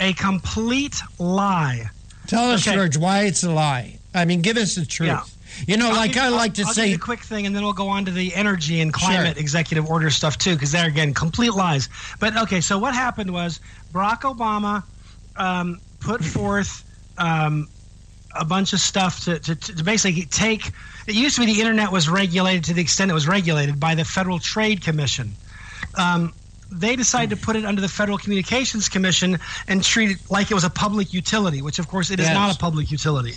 A complete lie. Tell us, Okay. George, why it's a lie. I mean, give us the truth. Yeah. You know, I'll like give- I I'll- like to I'll say, a quick thing, and then we'll go on to the energy and climate Sure. executive order stuff too, because they're again complete lies. But okay, so what happened was Barack Obama um, put <laughs> forth um, a bunch of stuff to, to, to basically take. It used to be the internet was regulated to the extent it was regulated by the Federal Trade Commission. Um, they decided to put it under the Federal Communications Commission and treat it like it was a public utility, which of course it is Yes. not a public utility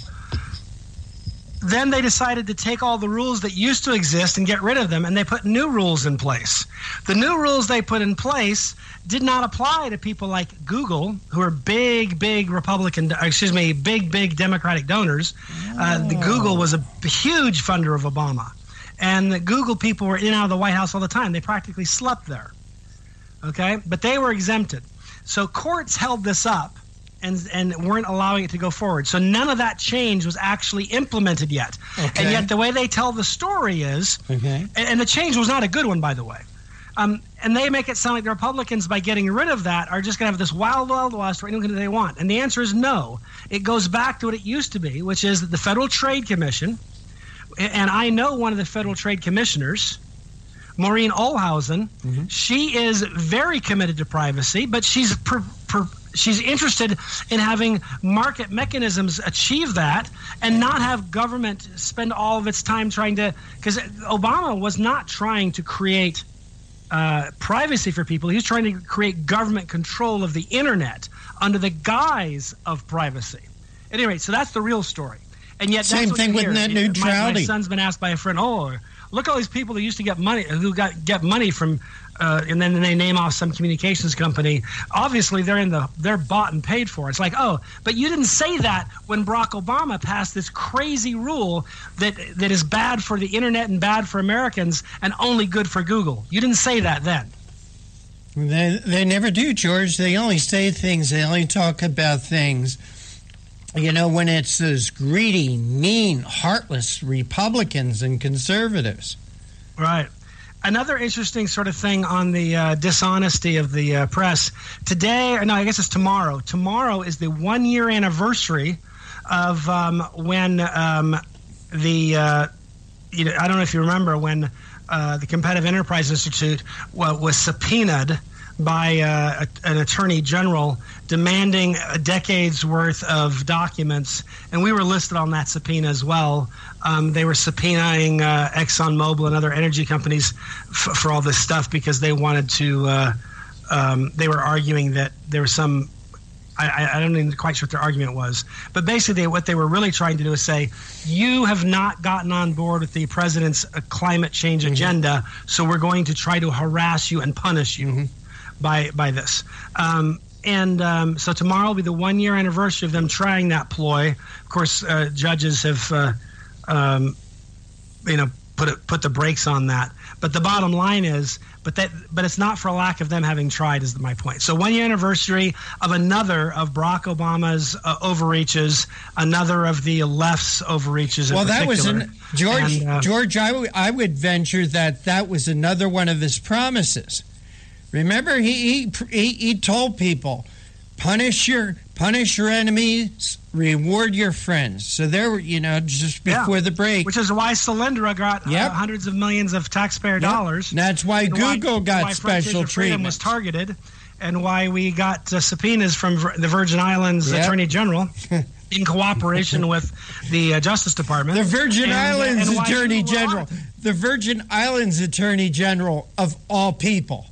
then they decided to take all the rules that used to exist and get rid of them, and they put new rules in place. The new rules they put in place did not apply to people like Google, who are big, big Republican, excuse me, big, big Democratic donors. Uh, the Google was a huge funder of Obama, and the Google people were in and out of the White House all the time. They practically slept there. Okay, but they were exempted. So courts held this up and and weren't allowing it to go forward. So none of that change was actually implemented yet. Okay. And yet the way they tell the story is, okay, and, and the change was not a good one, by the way. Um, and they make it sound like the Republicans, by getting rid of that, are just going to have this wild, wild west where anyone can do they want. And the answer is no. It goes back to what it used to be, which is that the Federal Trade Commission, and I know one of the Federal Trade Commissioners, Maureen Ohlhausen, she is very committed to privacy, but she's per, per, she's interested in having market mechanisms achieve that and not have government spend all of its time trying to because Obama was not trying to create uh, privacy for people. He was trying to create government control of the internet under the guise of privacy. At any rate, so that's the real story. And yet, Same thing with net My- My, son's been asked by a friend, "Oh, look at all these people that used to get money, who got get money from." Uh, and then they name off some communications company. Obviously, they're in the they're bought and paid for. It's like, oh, but you didn't say that when Barack Obama passed this crazy rule that that is bad for the internet and bad for Americans and only good for Google. You didn't say that then. They, they never do, George. They only say things, they only talk about things. You know, when it's those greedy, mean, heartless Republicans and conservatives. Right. Another interesting sort of thing on the uh, dishonesty of the uh, press today, or no, I guess it's tomorrow. Tomorrow is the one year anniversary of um, when um, the, uh, you know, I don't know if you remember when uh, the Competitive Enterprise Institute wa- was subpoenaed by uh, a- an attorney general demanding a decade's worth of documents, and we were listed on that subpoena as well. Um, they were subpoenaing uh, ExxonMobil and other energy companies f- for all this stuff because they wanted to. Uh, um, they were arguing that there was some. I, I- don't even quite sure what their argument was, but basically, they, what they were really trying to do is say, "You have not gotten on board with the president's uh, climate change agenda, so we're going to try to harass you and punish you by by this." Um, and um, so tomorrow will be the one year anniversary of them trying that ploy. Of course, uh, judges have, uh, um, you know, put it, put the brakes on that. But the bottom line is, but that but it's not for lack of them having tried. Is my point. So one year anniversary of another of Barack Obama's uh, overreaches, another of the left's overreaches. Well, that was an, George. And, uh, George, I would- I would venture that that was another one of his promises. Remember, he he he, he told people, punish your punish your enemies, reward your friends. So there, were you know, just Yeah. before the break. Which is why Solyndra got uh, hundreds of millions of taxpayer Yep. dollars. That's why And Google got why special treatment. Was targeted, and why we got uh, subpoenas from the Virgin Islands Yep. Attorney General <laughs> in cooperation with the uh, Justice Department. The Virgin And, uh, Islands and Attorney people were on General, the Virgin Islands Attorney General of all people.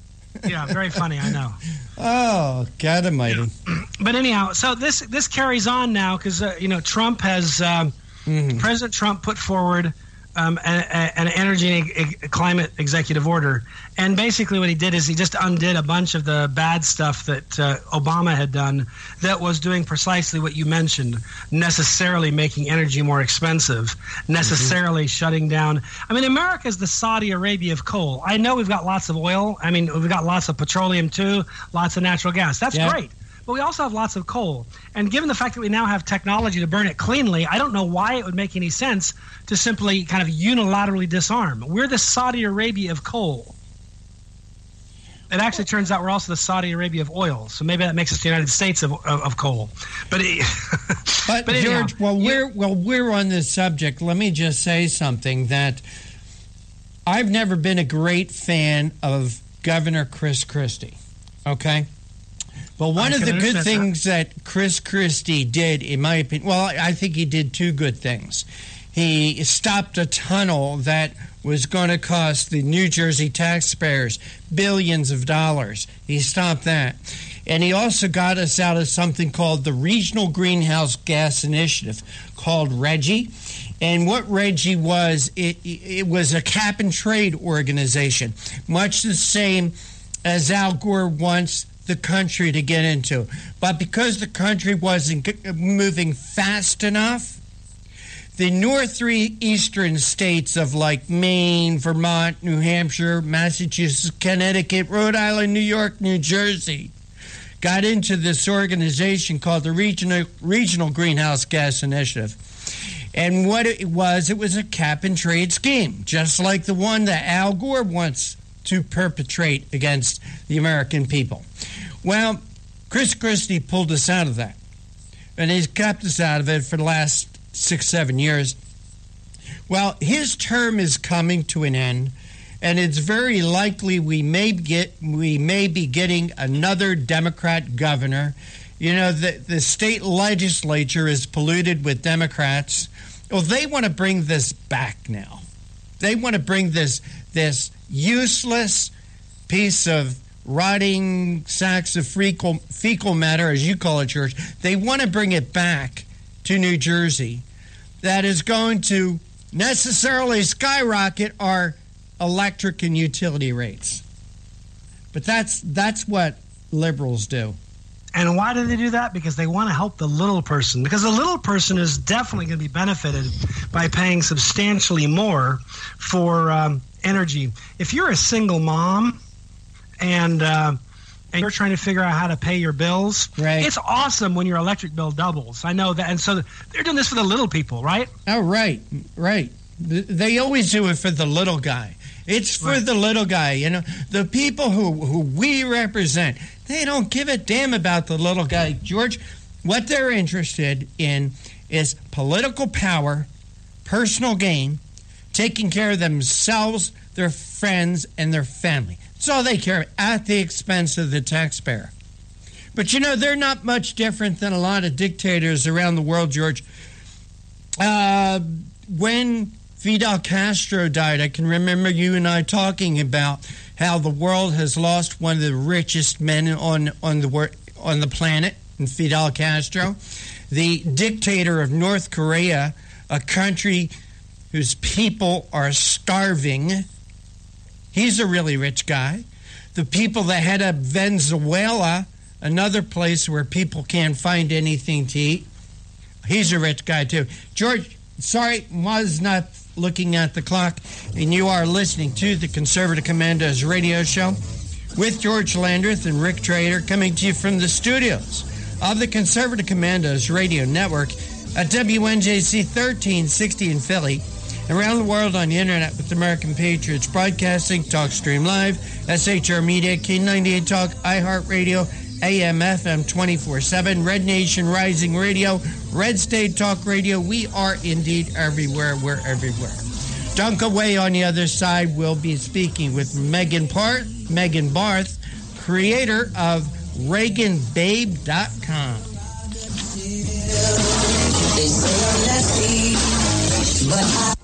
Yeah, very funny. I know. <laughs> Oh, God Almighty! <clears throat> but anyhow, so this this carries on now because uh, you know Trump has um, Mm-hmm. President Trump put forward um, an, an energy and climate executive order, and basically what he did is he just undid a bunch of the bad stuff that uh, Obama had done that was doing precisely what you mentioned, necessarily making energy more expensive, necessarily shutting down. I mean, America is the Saudi Arabia of coal. I know we've got lots of oil. I mean, we've got lots of petroleum too, lots of natural gas. That's Yeah. great. But we also have lots of coal. And given the fact that we now have technology to burn it cleanly, I don't know why it would make any sense to simply kind of unilaterally disarm. We're the Saudi Arabia of coal. It actually turns out we're also the Saudi Arabia of oil. So maybe that makes us the United States of, of, of coal. But, it, <laughs> But, But anyhow, George, while we're while we're on this subject, let me just say something that I've never been a great fan of Governor Chris Christie. Okay. But one I of the good understand that. things that. Chris Christie did, in my opinion, well, I think he did two good things. He stopped a tunnel that was going to cost the New Jersey taxpayers billions of dollars. He stopped that. And he also got us out of something called the Regional Greenhouse Gas Initiative, called Reggie. And what Reggie was, it, it was a cap and trade organization, much the same as Al Gore wants the country to get into. But because the country wasn't moving fast enough, the northeastern states of like Maine, Vermont, New Hampshire, Massachusetts, Connecticut, Rhode Island, New York, New Jersey got into this organization called the Regional, Regional Greenhouse Gas Initiative. And what it was, it was a cap and trade scheme, just like the one that Al Gore wants to perpetrate against the American people. Well, Chris Christie pulled us out of that. And he's kept us out of it for the last six, seven years. Well, his term is coming to an end, and it's very likely we may get we may be getting another Democrat governor. You know, the the state legislature is polluted with Democrats. Well, they want to bring this back now. They want to bring this this useless piece of rotting sacks of fecal, fecal matter, as you call it, George. They want to bring it back to New Jersey. That is going to necessarily skyrocket our electric and utility rates. But that's that's what liberals do. And why do they do that? Because they want to help the little person. Because the little person is definitely going to be benefited by paying substantially more for um, energy. If you're a single mom and uh, and you're trying to figure out how to pay your bills, Right. it's awesome when your electric bill doubles. I know that, and so they're doing this for the little people, right? Oh, right, right. They always do it for the little guy. It's for the little guy, you know. The people who, who we represent, they don't give a damn about the little guy. George, what they're interested in is political power, personal gain, taking care of themselves, their friends, and their family. That's all they care at the expense of the taxpayer. But you know, they're not much different than a lot of dictators around the world, George. Uh, when Fidel Castro died, I can remember you and I talking about how the world has lost one of the richest men on on the on the planet, in Fidel Castro, the dictator of North Korea, a country whose people are starving. He's a really rich guy. The people that head up Venezuela, another place where people can't find anything to eat. He's a rich guy too. George, sorry, was not looking at the clock, and you are listening to the Conservative Commandos radio show with George Landrith and Rick Trader coming to you from the studios of the Conservative Commandos radio network at WNJC 1360 in Philly, around the world on the internet with American Patriots Broadcasting, TalkStream Live, SHR Media, K98 Talk, iHeartRadio, AM FM 24 7, Red Nation Rising Radio, Red State Talk Radio. We are indeed everywhere. We're everywhere. Don't away on the other side. We'll be speaking with Megan Part, Megan Barth, creator of ReaganBabe.com. They say I'm nasty, but I.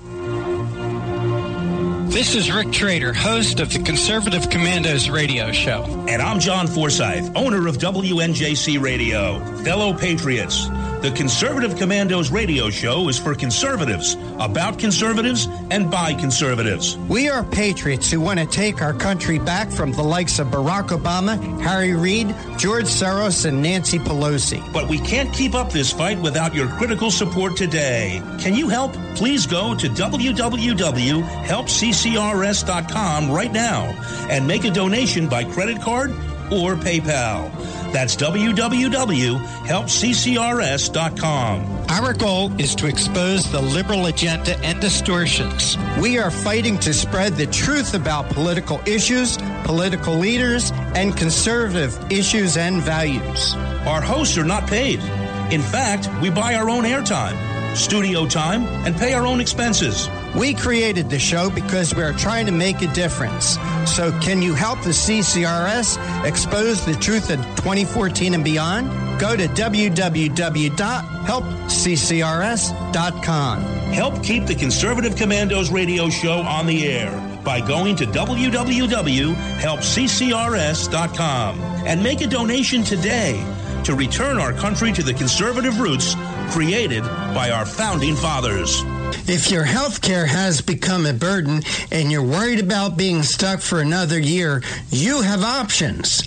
This is Rick Trader, host of the Conservative Commandos radio show. And I'm John Forsyth, owner of WNJC Radio. Fellow patriots, the Conservative Commandos radio show is for conservatives, about conservatives, and by conservatives. We are patriots who want to take our country back from the likes of Barack Obama, Harry Reid, George Soros, and Nancy Pelosi. But we can't keep up this fight without your critical support today. Can you help? Please go to www.helpccrs.com right now and make a donation by credit card or PayPal. That's www.helpccrs.com. Our goal is to expose the liberal agenda and distortions. We are fighting to spread the truth about political issues, political leaders, and conservative issues and values. Our hosts are not paid. In fact, we buy our own airtime, studio time, and pay our own expenses. We created the show because we are trying to make a difference. So, can you help the CCRS expose the truth in 2014 and beyond? Go to www.helpccrs.com. Help keep the Conservative Commandos radio show on the air by going to www.helpccrs.com and make a donation today to return our country to the conservative roots created by our founding fathers. If your health care has become a burden and you're worried about being stuck for another year, you have options.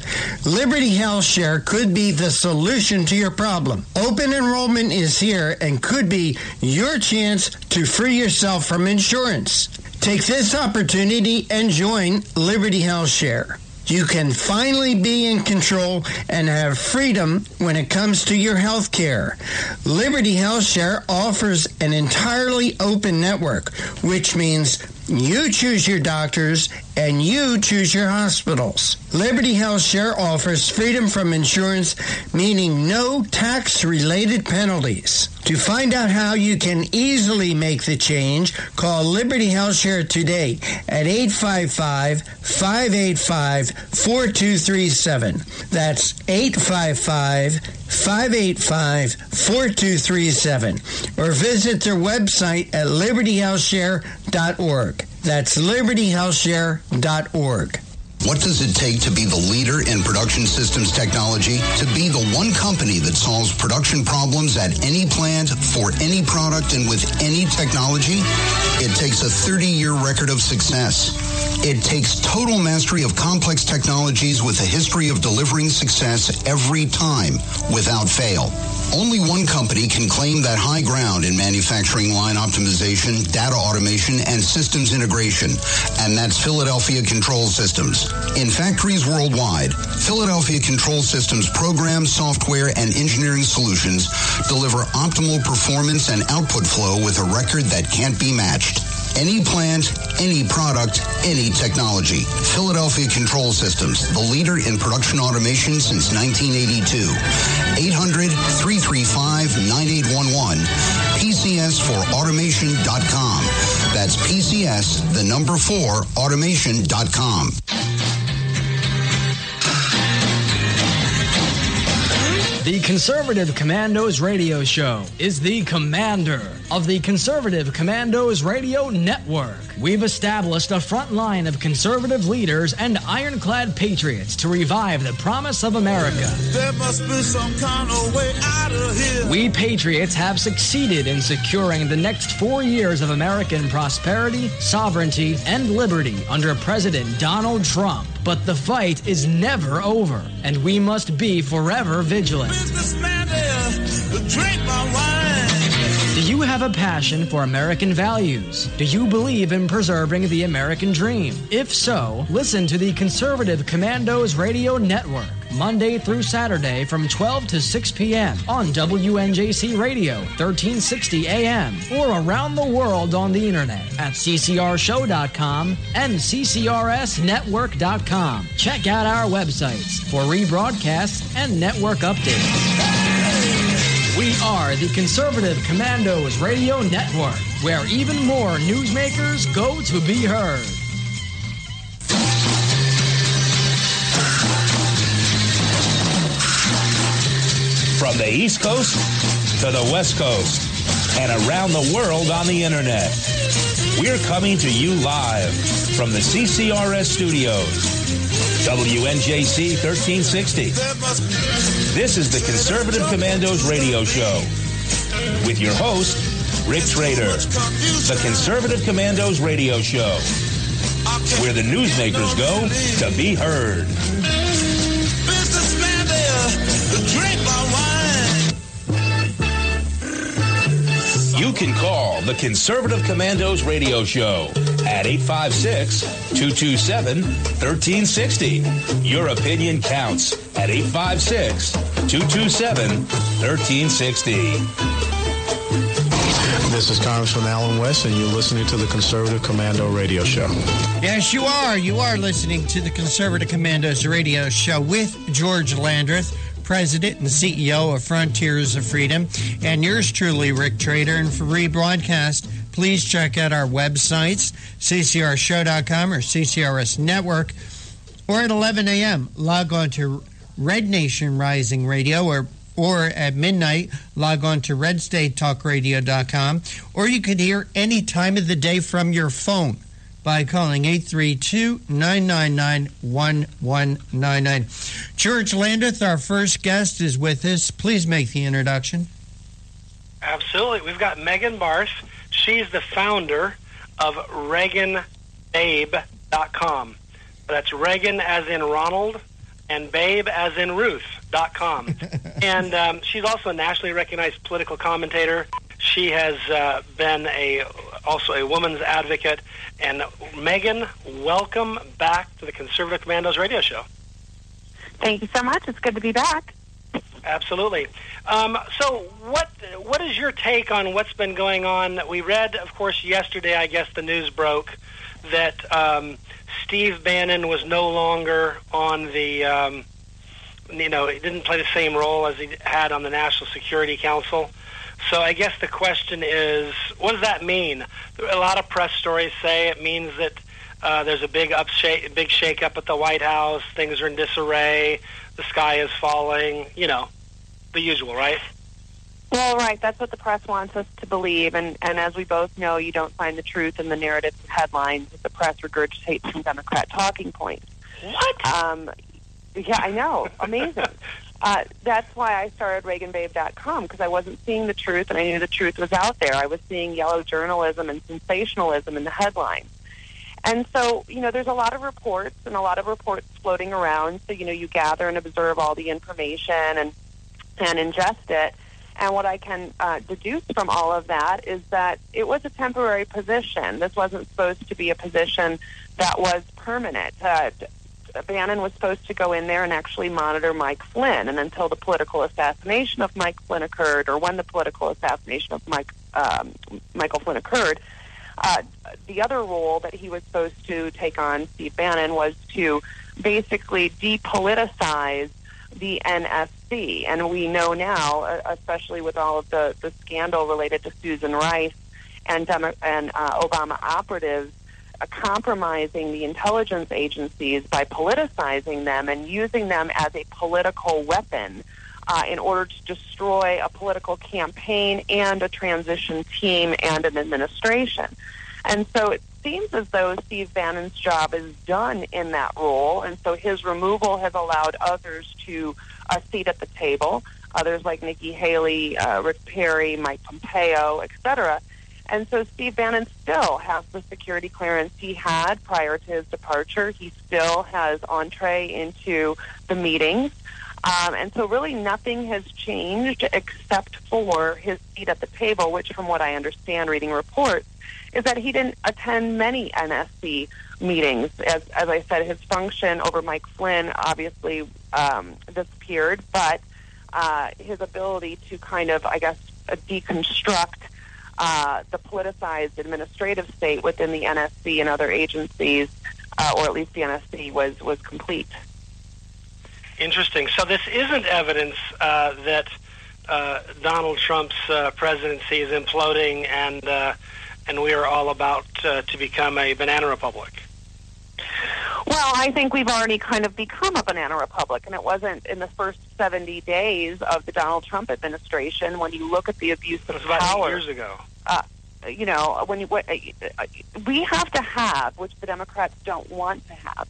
Liberty Health Share could be the solution to your problem. Open enrollment is here and could be your chance to free yourself from insurance. Take this opportunity and join Liberty Health Share. You can finally be in control and have freedom when it comes to your health care. Liberty Health Share offers an entirely open network, which means you choose your doctors and you choose your hospitals. Liberty Health Share offers freedom from insurance, meaning no tax related penalties. To find out how you can easily make the change, call Liberty Health Share today at 855 585 4237. That's 855 585 4237. Or visit their website at libertyhealthshare.org. That's libertyhealthshare.org. What does it take to be the leader in production systems technology? To be the one company that solves production problems at any plant, for any product, and with any technology? It takes a 30 year record of success. It takes total mastery of complex technologies with a history of delivering success every time without fail. Only one company can claim that high ground in manufacturing line optimization, data automation, and systems integration, and that's Philadelphia Control Systems. In factories worldwide, Philadelphia Control Systems programs, software, and engineering solutions deliver optimal performance and output flow with a record that can't be matched. Any plant, any product, any technology. Philadelphia Control Systems, the leader in production automation since 1982. 800-335-9811. PCS4automation.com. That's PCS, the number four, automation.com. The Conservative Commandos Radio Show is the commander of the Conservative Commandos Radio Network. We've established a front line of conservative leaders and ironclad patriots to revive the promise of America. There must be some kind of way out of here. We patriots have succeeded in securing the next four years of American prosperity, sovereignty, and liberty under President Donald Trump. But the fight is never over, and we must be forever vigilant. Do you have a passion for American values? Do you believe in preserving the American dream? If so, listen to the Conservative Commandos Radio Network. Monday through Saturday from 12 to 6 p.m. on WNJC Radio, 1360 AM, or around the world on the internet at ccrshow.com and ccrsnetwork.com. Check out our websites for rebroadcasts and network updates. We are the Conservative Commandos Radio Network, where even more newsmakers go to be heard. From the East Coast to the West Coast and around the world on the internet. We're coming to you live from the CCRS studios. WNJC 1360. This is the Conservative Commandos radio show with your host, Rick Trader. The Conservative Commandos radio show, where the newsmakers go to be heard. Businessman there, drink my wine. You can call the Conservative Commandos radio show at 856 227 1360. Your opinion counts at 856 227 1360. This is Congressman Allen West, and you're listening to the Conservative Commando Radio Show. Yes, you are. You are listening to the Conservative Commandos radio show with George Landrith, President and CEO of Frontiers of Freedom, and yours truly, Rick Trader. And for rebroadcast, please check out our websites, ccrshow.com or CCRS Network, or at 11 a.m., log on to Red Nation Rising Radio or or at midnight, log on to redstatetalkradio.com, or you can hear any time of the day from your phone by calling 832-999-1199. George Landrith, our first guest, is with us. Please make the introduction. Absolutely. We've got Megan Barth. She's the founder of ReaganBabe.com. That's Reagan as in Ronald and Babe as in Ruth.com. <laughs> and um, she's also a nationally recognized political commentator. She has uh, been a also a woman's advocate. And Megan, welcome back to the Conservative Commandos radio show. Thank you so much. It's good to be back. Absolutely. Um, so, what what is your take on what's been going on? We read, of course, yesterday. I guess the news broke that um, Steve Bannon was no longer on the. Um, you know, he didn't play the same role as he had on the National Security Council. So I guess the question is, what does that mean? A lot of press stories say it means that uh, there's a big up shake, big shake up at the White House. Things are in disarray. The sky is falling. You know, the usual, right? Well, right. That's what the press wants us to believe. And, and as we both know, you don't find the truth in the narratives and headlines that the press regurgitates from Democrat talking points. What? Um, yeah, I know. Amazing. <laughs> uh, that's why I started ReaganBabe.com because I wasn't seeing the truth, and I knew the truth was out there. I was seeing yellow journalism and sensationalism in the headlines. And so, you know, there's a lot of reports and a lot of reports floating around. So, you know, you gather and observe all the information and and ingest it. And what I can uh, deduce from all of that is that it was a temporary position. This wasn't supposed to be a position that was permanent. Uh, Bannon was supposed to go in there and actually monitor Mike Flynn, and until the political assassination of Mike Flynn occurred, or when the political assassination of Mike um, Michael Flynn occurred, uh, the other role that he was supposed to take on, Steve Bannon, was to basically depoliticize the NSC. And we know now, uh, especially with all of the, the scandal related to Susan Rice and, Demo- and uh, Obama operatives, uh, compromising the intelligence agencies by politicizing them and using them as a political weapon uh, in order to destroy a political campaign and a transition team and an administration. And so it seems as though Steve Bannon's job is done in that role, and so his removal has allowed others to a seat at the table. Others like Nikki Haley, uh, Rick Perry, Mike Pompeo, etc. And so Steve Bannon still has the security clearance he had prior to his departure. He still has entree into the meetings. Um, and so, really, nothing has changed except for his seat at the table, which, from what I understand, reading reports, is that he didn't attend many NSC meetings. As, as I said, his function over Mike Flynn obviously um, disappeared, but uh, his ability to kind of, I guess, deconstruct uh, the politicized administrative state within the NSC and other agencies, uh, or at least the NSC, was was complete. Interesting. So this isn't evidence uh, that uh, Donald Trump's uh, presidency is imploding, and uh, and we are all about uh, to become a banana republic. Well, I think we've already kind of become a banana republic, and it wasn't in the first 70 days of the Donald Trump administration. When you look at the abuse of It was about power, years ago. uh, you know, when you, what, we have to have, which the Democrats don't want to have,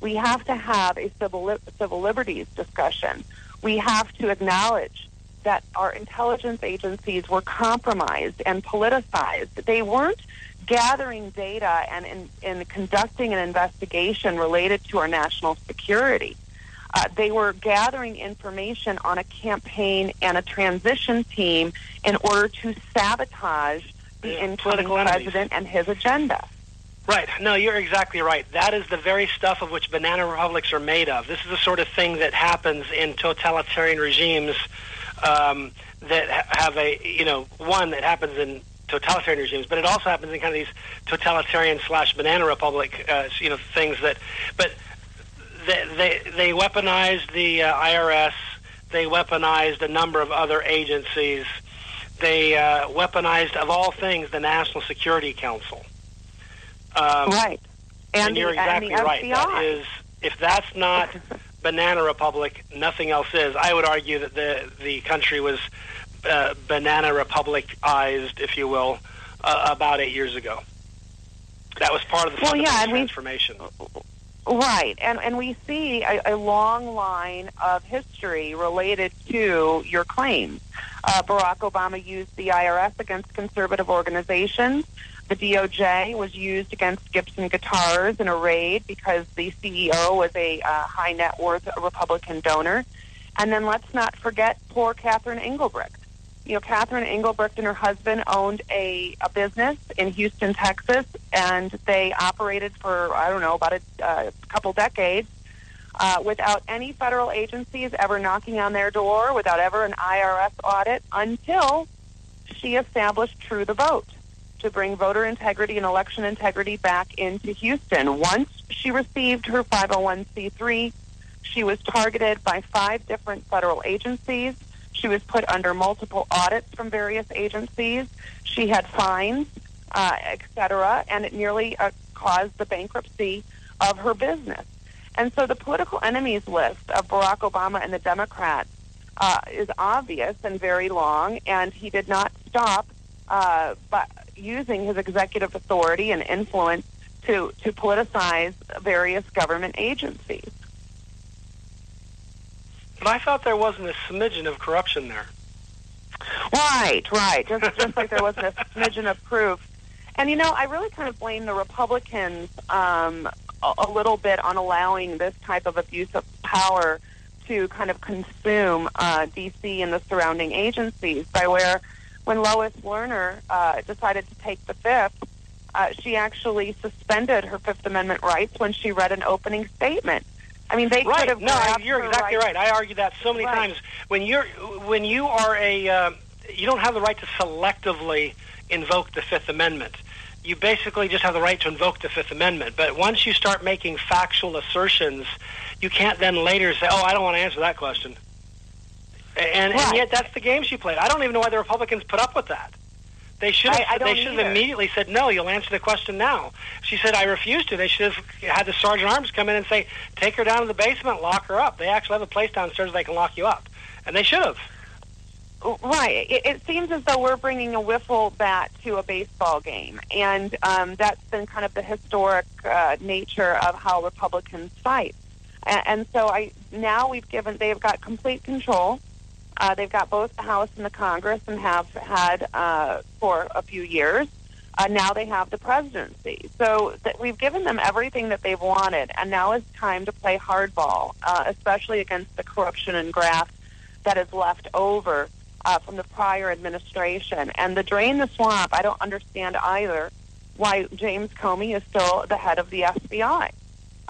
we have to have a civil li- civil liberties discussion. We have to acknowledge that our intelligence agencies were compromised and politicized. They weren't gathering data and in, in conducting an investigation related to our national security. Uh, they were gathering information on a campaign and a transition team in order to sabotage the incoming political enemies. president and his agenda. Right. No, you're exactly right. That is the very stuff of which banana republics are made of. This is the sort of thing that happens in totalitarian regimes um, that have a, you know, one that happens in totalitarian regimes, but it also happens in kind of these totalitarian slash banana republic, uh, you know, things that, but they they, they weaponized the uh, IRS. They weaponized a number of other agencies. They uh, weaponized, of all things, the National Security Council. Um, right. And, And you're the- and exactly the right. That is, if that's not <laughs> banana republic, nothing else is. I would argue that the the country was uh, banana republicized, if you will, uh, about eight years ago. That was part of the Well, yeah, and we- transformation. Right, and and we see a, a long line of history related to your claims. Uh, Barack Obama used the IRS against conservative organizations. The DOJ was used against Gibson Guitars in a raid because the CEO was a uh, high net worth Republican donor. And then let's not forget poor Catherine Engelbrecht. You know, Catherine Engelbrecht and her husband owned a, a business in Houston, Texas, and they operated for, I don't know, about a uh, couple decades uh, without any federal agencies ever knocking on their door, without ever an IRS audit, until she established True the Vote to bring voter integrity and election integrity back into Houston. Once she received her 501c3, she was targeted by five different federal agencies. She was put under multiple audits from various agencies. She had fines, uh, et cetera, and it nearly uh, caused the bankruptcy of her business. And so the political enemies list of Barack Obama and the Democrats uh, is obvious and very long, and he did not stop uh, but using his executive authority and influence to, to politicize various government agencies. But I thought there wasn't a smidgen of corruption there. Right, right. Just just like there wasn't a smidgen of proof. And you know, I really kind of blame the Republicans um, a, a little bit on allowing this type of abuse of power to kind of consume uh, DC and the surrounding agencies. By where, when Lois Lerner uh, decided to take the fifth, uh, she actually suspended her Fifth Amendment rights when she read an opening statement. I mean, they could have No, I- you're exactly rights- right. I argue that so many Right. times. When you're when you are a uh, you don't have the right to selectively invoke the Fifth Amendment. You basically just have the right to invoke the Fifth Amendment. But once you start making factual assertions, you can't then later say, "Oh, I don't want to answer that question." And, and yet, that's the game she played. I don't even know why the Republicans put up with that. They should have. I- I they should have immediately said, "No, you'll answer the question now." She said, "I refuse to." They should have had the sergeant arms come in and say, "Take her down to the basement, lock her up." They actually have a place downstairs they can lock you up, and they should have. Right. It, it seems as though we're bringing a wiffle bat to a baseball game, and um, that's been kind of the historic uh, nature of how Republicans fight. And, and so I now we've given they've got complete control. Uh, they've got both the House and the Congress, and have had uh, for a few years. Uh, now they have the presidency. So that we've given them everything that they've wanted, and now it's time to play hardball, uh, especially against the corruption and graft that is left over uh, from the prior administration. And the drain the swamp, I don't understand either why James Comey is still the head of the FBI.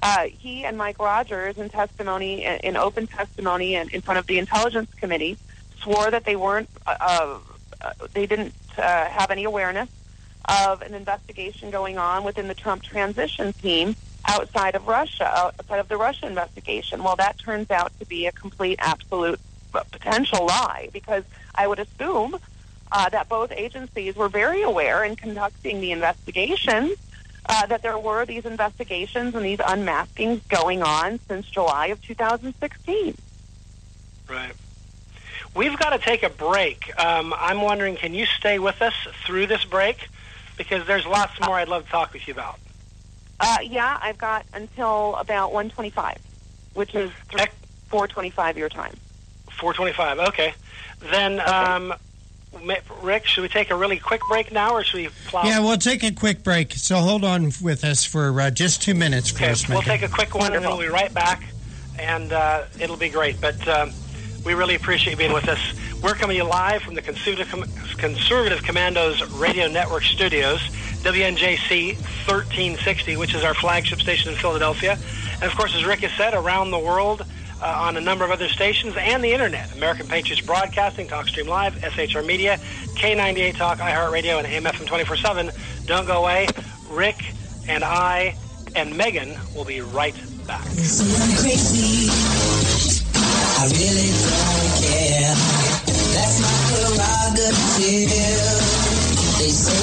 Uh, he and Mike Rogers, in testimony, in open testimony, in, in front of the Intelligence Committee, swore that they weren't, uh, uh, they didn't uh, have any awareness of an investigation going on within the Trump transition team outside of Russia, outside of the Russia investigation. Well, that turns out to be a complete, absolute uh, potential lie because I would assume uh, that both agencies were very aware in conducting the investigations uh, that there were these investigations and these unmaskings going on since July of 2016. Right. We've got to take a break. Um, I'm wondering, can you stay with us through this break? Because there's lots more I'd love to talk with you about. Uh, yeah, I've got until about 125, which is 425 your time. 425, okay. Then, um, Rick, should we take a really quick break now, or should we plow? Yeah, we'll take a quick break. So hold on with us for uh, just two minutes, okay. We'll take a quick one, and we'll be right back, and uh, it'll be great. But um, we really appreciate you being with us. We're coming to you live from the Conservative, Conservative Commandos Radio Network studios, WNJC 1360, which is our flagship station in Philadelphia. And of course, as Rick has said, around the world uh, on a number of other stations and the internet. American Patriots Broadcasting, TalkStream Live, SHR Media, K98 Talk, iHeartRadio, and AMFM 24-7. Don't go away. Rick and I and Megan will be right back. I really don't care. That's my prerogative. They say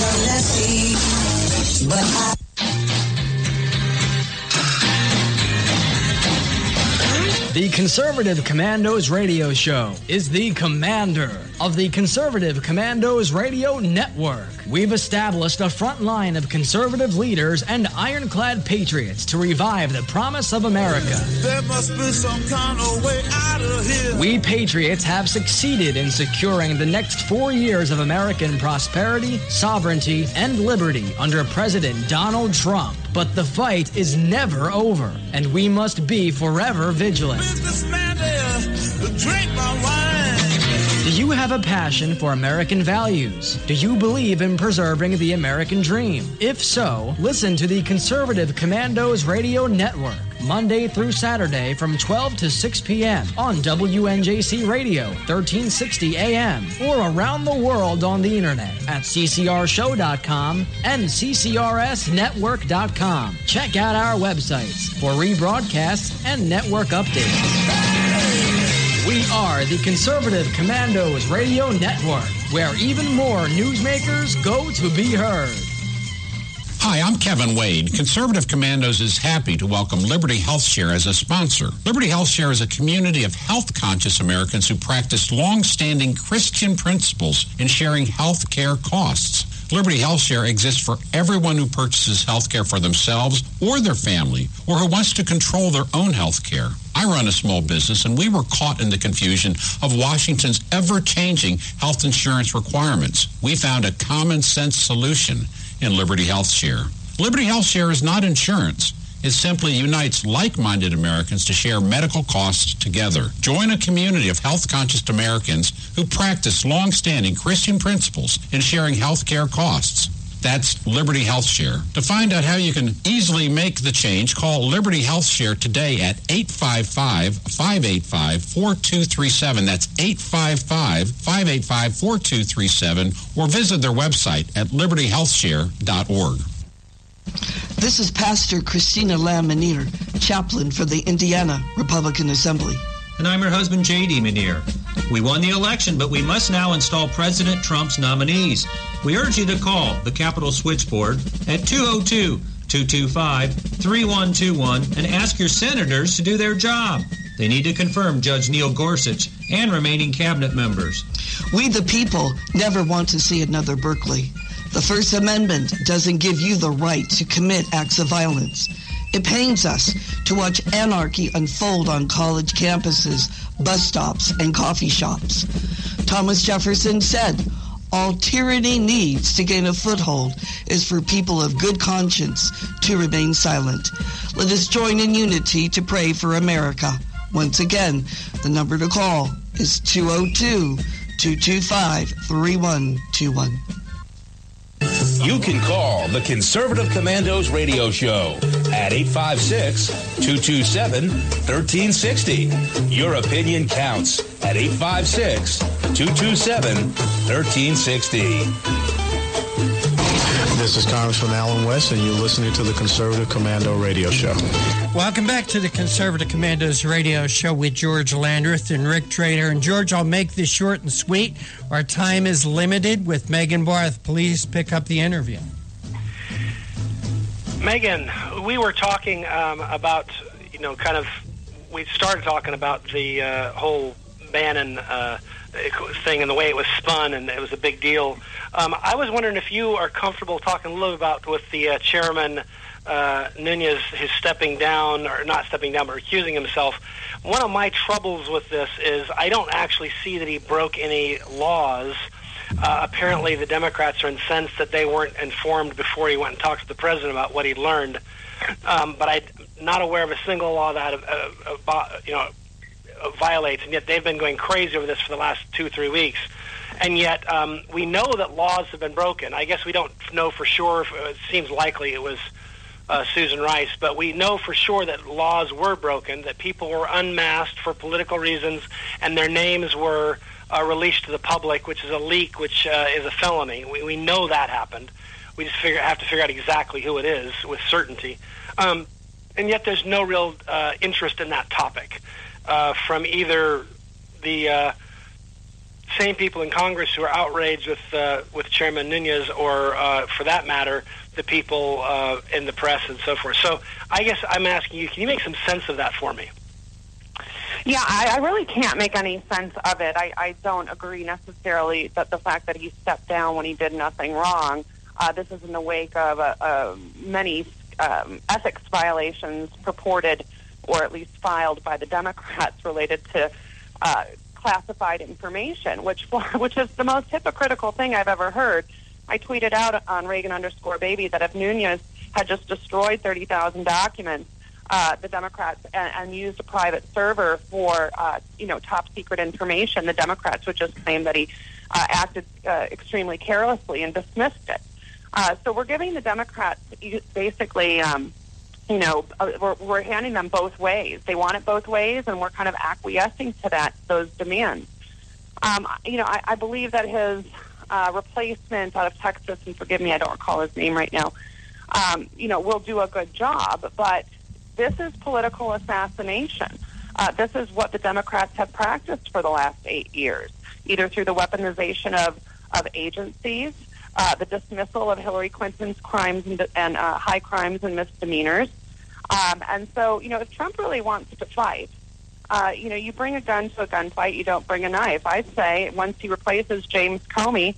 I'm but I. The Conservative Commandos Radio Show is the commander of the Conservative Commandos Radio Network. We've established a front line of conservative leaders and ironclad patriots to revive the promise of America. There must be some kind of way out of here. We patriots have succeeded in securing the next four years of American prosperity, sovereignty, and liberty under President Donald Trump. But the fight is never over, and we must be forever vigilant. Drink my wine. Do you have a passion for American values? Do you believe in preserving the American dream? If so, listen to the Conservative Commandos Radio Network, Monday through Saturday from 12 to 6 p.m. on WNJC Radio, 1360 AM, or around the world on the internet at ccrshow.com and ccrsnetwork.com. Check out our websites for rebroadcasts and network updates. We are the Conservative Commandos Radio Network, where even more newsmakers go to be heard. Hi, I'm Kevin Wade. Conservative Commandos is happy to welcome Liberty Health Share as a sponsor. Liberty Health Share is a community of health conscious Americans who practice long-standing Christian principles in sharing health care costs. Liberty Health Share exists for everyone who purchases health care for themselves or their family or who wants to control their own health care. I run a small business and we were caught in the confusion of Washington's ever-changing health insurance requirements. We found a common sense solution in Liberty Health Share. Liberty Health Share is not insurance. It simply unites like-minded Americans to share medical costs together. Join a community of health-conscious Americans who practice long-standing Christian principles in sharing health care costs. That's Liberty Health Share. To find out how you can easily make the change, call Liberty Health Share today at 855-585-4237. That's 855-585-4237 or visit their website at libertyhealthshare.org. This is Pastor Christina Lamanier, chaplain for the Indiana Republican Assembly. And I'm her husband, J.D. Manier. We won the election, but we must now install President Trump's nominees. We urge you to call the Capitol Switchboard at 202 225 3121 and ask your senators to do their job. They need to confirm Judge Neil Gorsuch and remaining cabinet members. We, the people, never want to see another Berkeley. The First Amendment doesn't give you the right to commit acts of violence. It pains us to watch anarchy unfold on college campuses, bus stops, and coffee shops. Thomas Jefferson said, All tyranny needs to gain a foothold is for people of good conscience to remain silent. Let us join in unity to pray for America. Once again, the number to call is 202 225 3121. You can call the Conservative Commandos radio show at 856 227 1360. Your opinion counts at 856 227 1360. This is Congressman Allen West, and you're listening to the Conservative Commando Radio Show. Welcome back to the Conservative Commandos radio show with George Landrith and Rick Trader. And George, I'll make this short and sweet. Our time is limited with Megan Barth. Please pick up the interview. Megan, we were talking um, about, you know, kind of, we started talking about the uh, whole Bannon uh, thing and the way it was spun, and it was a big deal. Um, I was wondering if you are comfortable talking a little about with the uh, chairman uh, Nunes, his stepping down, or not stepping down, but recusing himself. One of my troubles with this is I don't actually see that he broke any laws. Uh, apparently, the Democrats are incensed that they weren't informed before he went and talked to the president about what he'd learned. Um, but I'm not aware of a single law that uh, uh, you know violates, and yet they've been going crazy over this for the last two, three weeks. And yet um, we know that laws have been broken. I guess we don't know for sure. If, it seems likely it was uh, Susan Rice, but we know for sure that laws were broken, that people were unmasked for political reasons, and their names were uh, released to the public, which is a leak, which uh, is a felony. We, we know that happened. We just figure, have to figure out exactly who it is with certainty. Um, and yet there's no real uh, interest in that topic uh, from either the uh, same people in Congress who are outraged with uh, with Chairman Nunes, or uh, for that matter, the people uh, in the press and so forth. So I guess I'm asking you, can you make some sense of that for me? Yeah, I, I really can't make any sense of it. I, I don't agree necessarily that the fact that he stepped down when he did nothing wrong. Uh, this is in the wake of uh, uh, many um, ethics violations purported or at least filed by the Democrats related to uh, classified information, which <laughs> which is the most hypocritical thing I've ever heard. I tweeted out on Reagan underscore baby that if Nunes had just destroyed 30,000 documents, uh, the Democrats and, and used a private server for uh, you know top secret information, the Democrats would just claim that he uh, acted uh, extremely carelessly and dismissed it. Uh, so we're giving the Democrats basically. Um, you know, uh, we're, we're handing them both ways. They want it both ways, and we're kind of acquiescing to that those demands. Um, you know, I, I believe that his uh, replacement out of Texas, and forgive me, I don't recall his name right now. Um, you know, will do a good job, but this is political assassination. Uh, this is what the Democrats have practiced for the last eight years, either through the weaponization of of agencies uh, the dismissal of Hillary Clinton's crimes and, and uh, high crimes and misdemeanors. Um, and so, you know, if Trump really wants to fight, uh, you know, you bring a gun to a gunfight, you don't bring a knife. I say once he replaces James Comey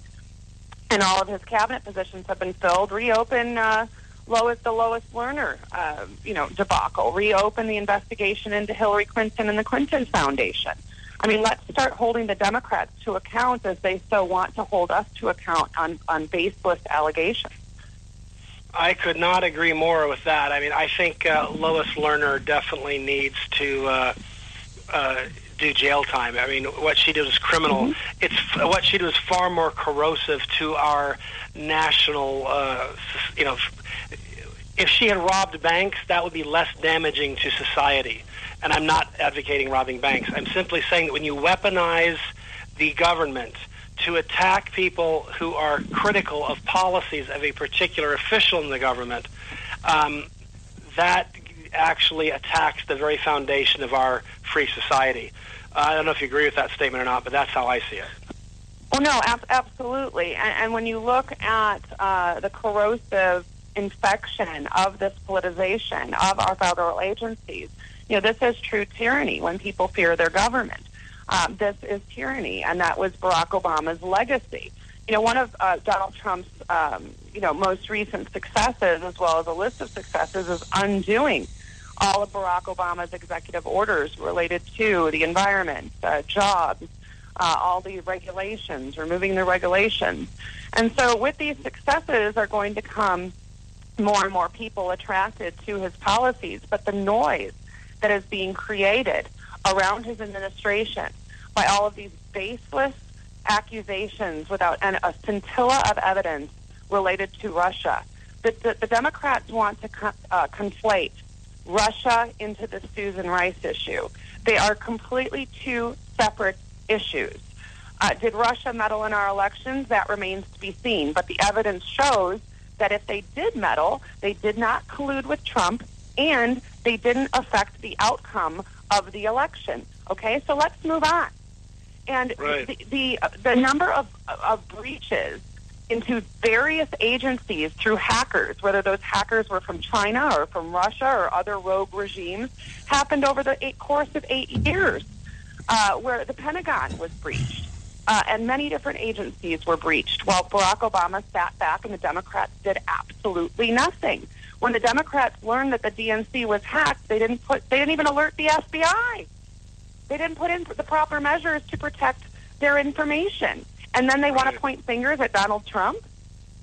and all of his cabinet positions have been filled, reopen uh, Lois, the Lois Lerner, uh, you know, debacle, reopen the investigation into Hillary Clinton and the Clinton Foundation. I mean, let's start holding the Democrats to account as they so want to hold us to account on, on baseless allegations. I could not agree more with that. I mean, I think uh, Lois Lerner definitely needs to uh, uh, do jail time. I mean, what she did was criminal. Mm-hmm. It's what she did was far more corrosive to our national, uh, you know. If she had robbed banks, that would be less damaging to society and I'm not advocating robbing banks. I'm simply saying that when you weaponize the government to attack people who are critical of policies of a particular official in the government, um, that actually attacks the very foundation of our free society. Uh, I don't know if you agree with that statement or not, but that's how I see it. Well, no, ab- absolutely. And, and, when you look at uh, the corrosive infection of this politicization of our federal agencies, you know, this is true tyranny when people fear their government. Um, this is tyranny, and that was Barack Obama's legacy. You know, one of uh, Donald Trump's, um, you know, most recent successes, as well as a list of successes, is undoing all of Barack Obama's executive orders related to the environment, uh, jobs, uh, all the regulations, removing the regulations. And so with these successes are going to come more and more people attracted to his policies. But the noise that is being created around his administration by all of these baseless accusations without an, a scintilla of evidence related to Russia. The, the, the Democrats want to uh, conflate Russia into the Susan Rice issue. They are completely two separate issues. Uh, did Russia meddle in our elections? That remains to be seen. But the evidence shows that if they did meddle, they did not collude with Trump and they didn't affect the outcome of the election. Okay, so let's move on. And Right. the, the the number of of breaches into various agencies through hackers, whether those hackers were from China or from Russia or other rogue regimes, happened over the eight, course of eight years, uh, where the Pentagon was breached. Uh, and many different agencies were breached while Barack Obama sat back and the Democrats did absolutely nothing. When the Democrats learned that the DNC was hacked, they didn't put they didn't even alert the FBI. They didn't put in the proper measures to protect their information. And then they want to point fingers at Donald Trump.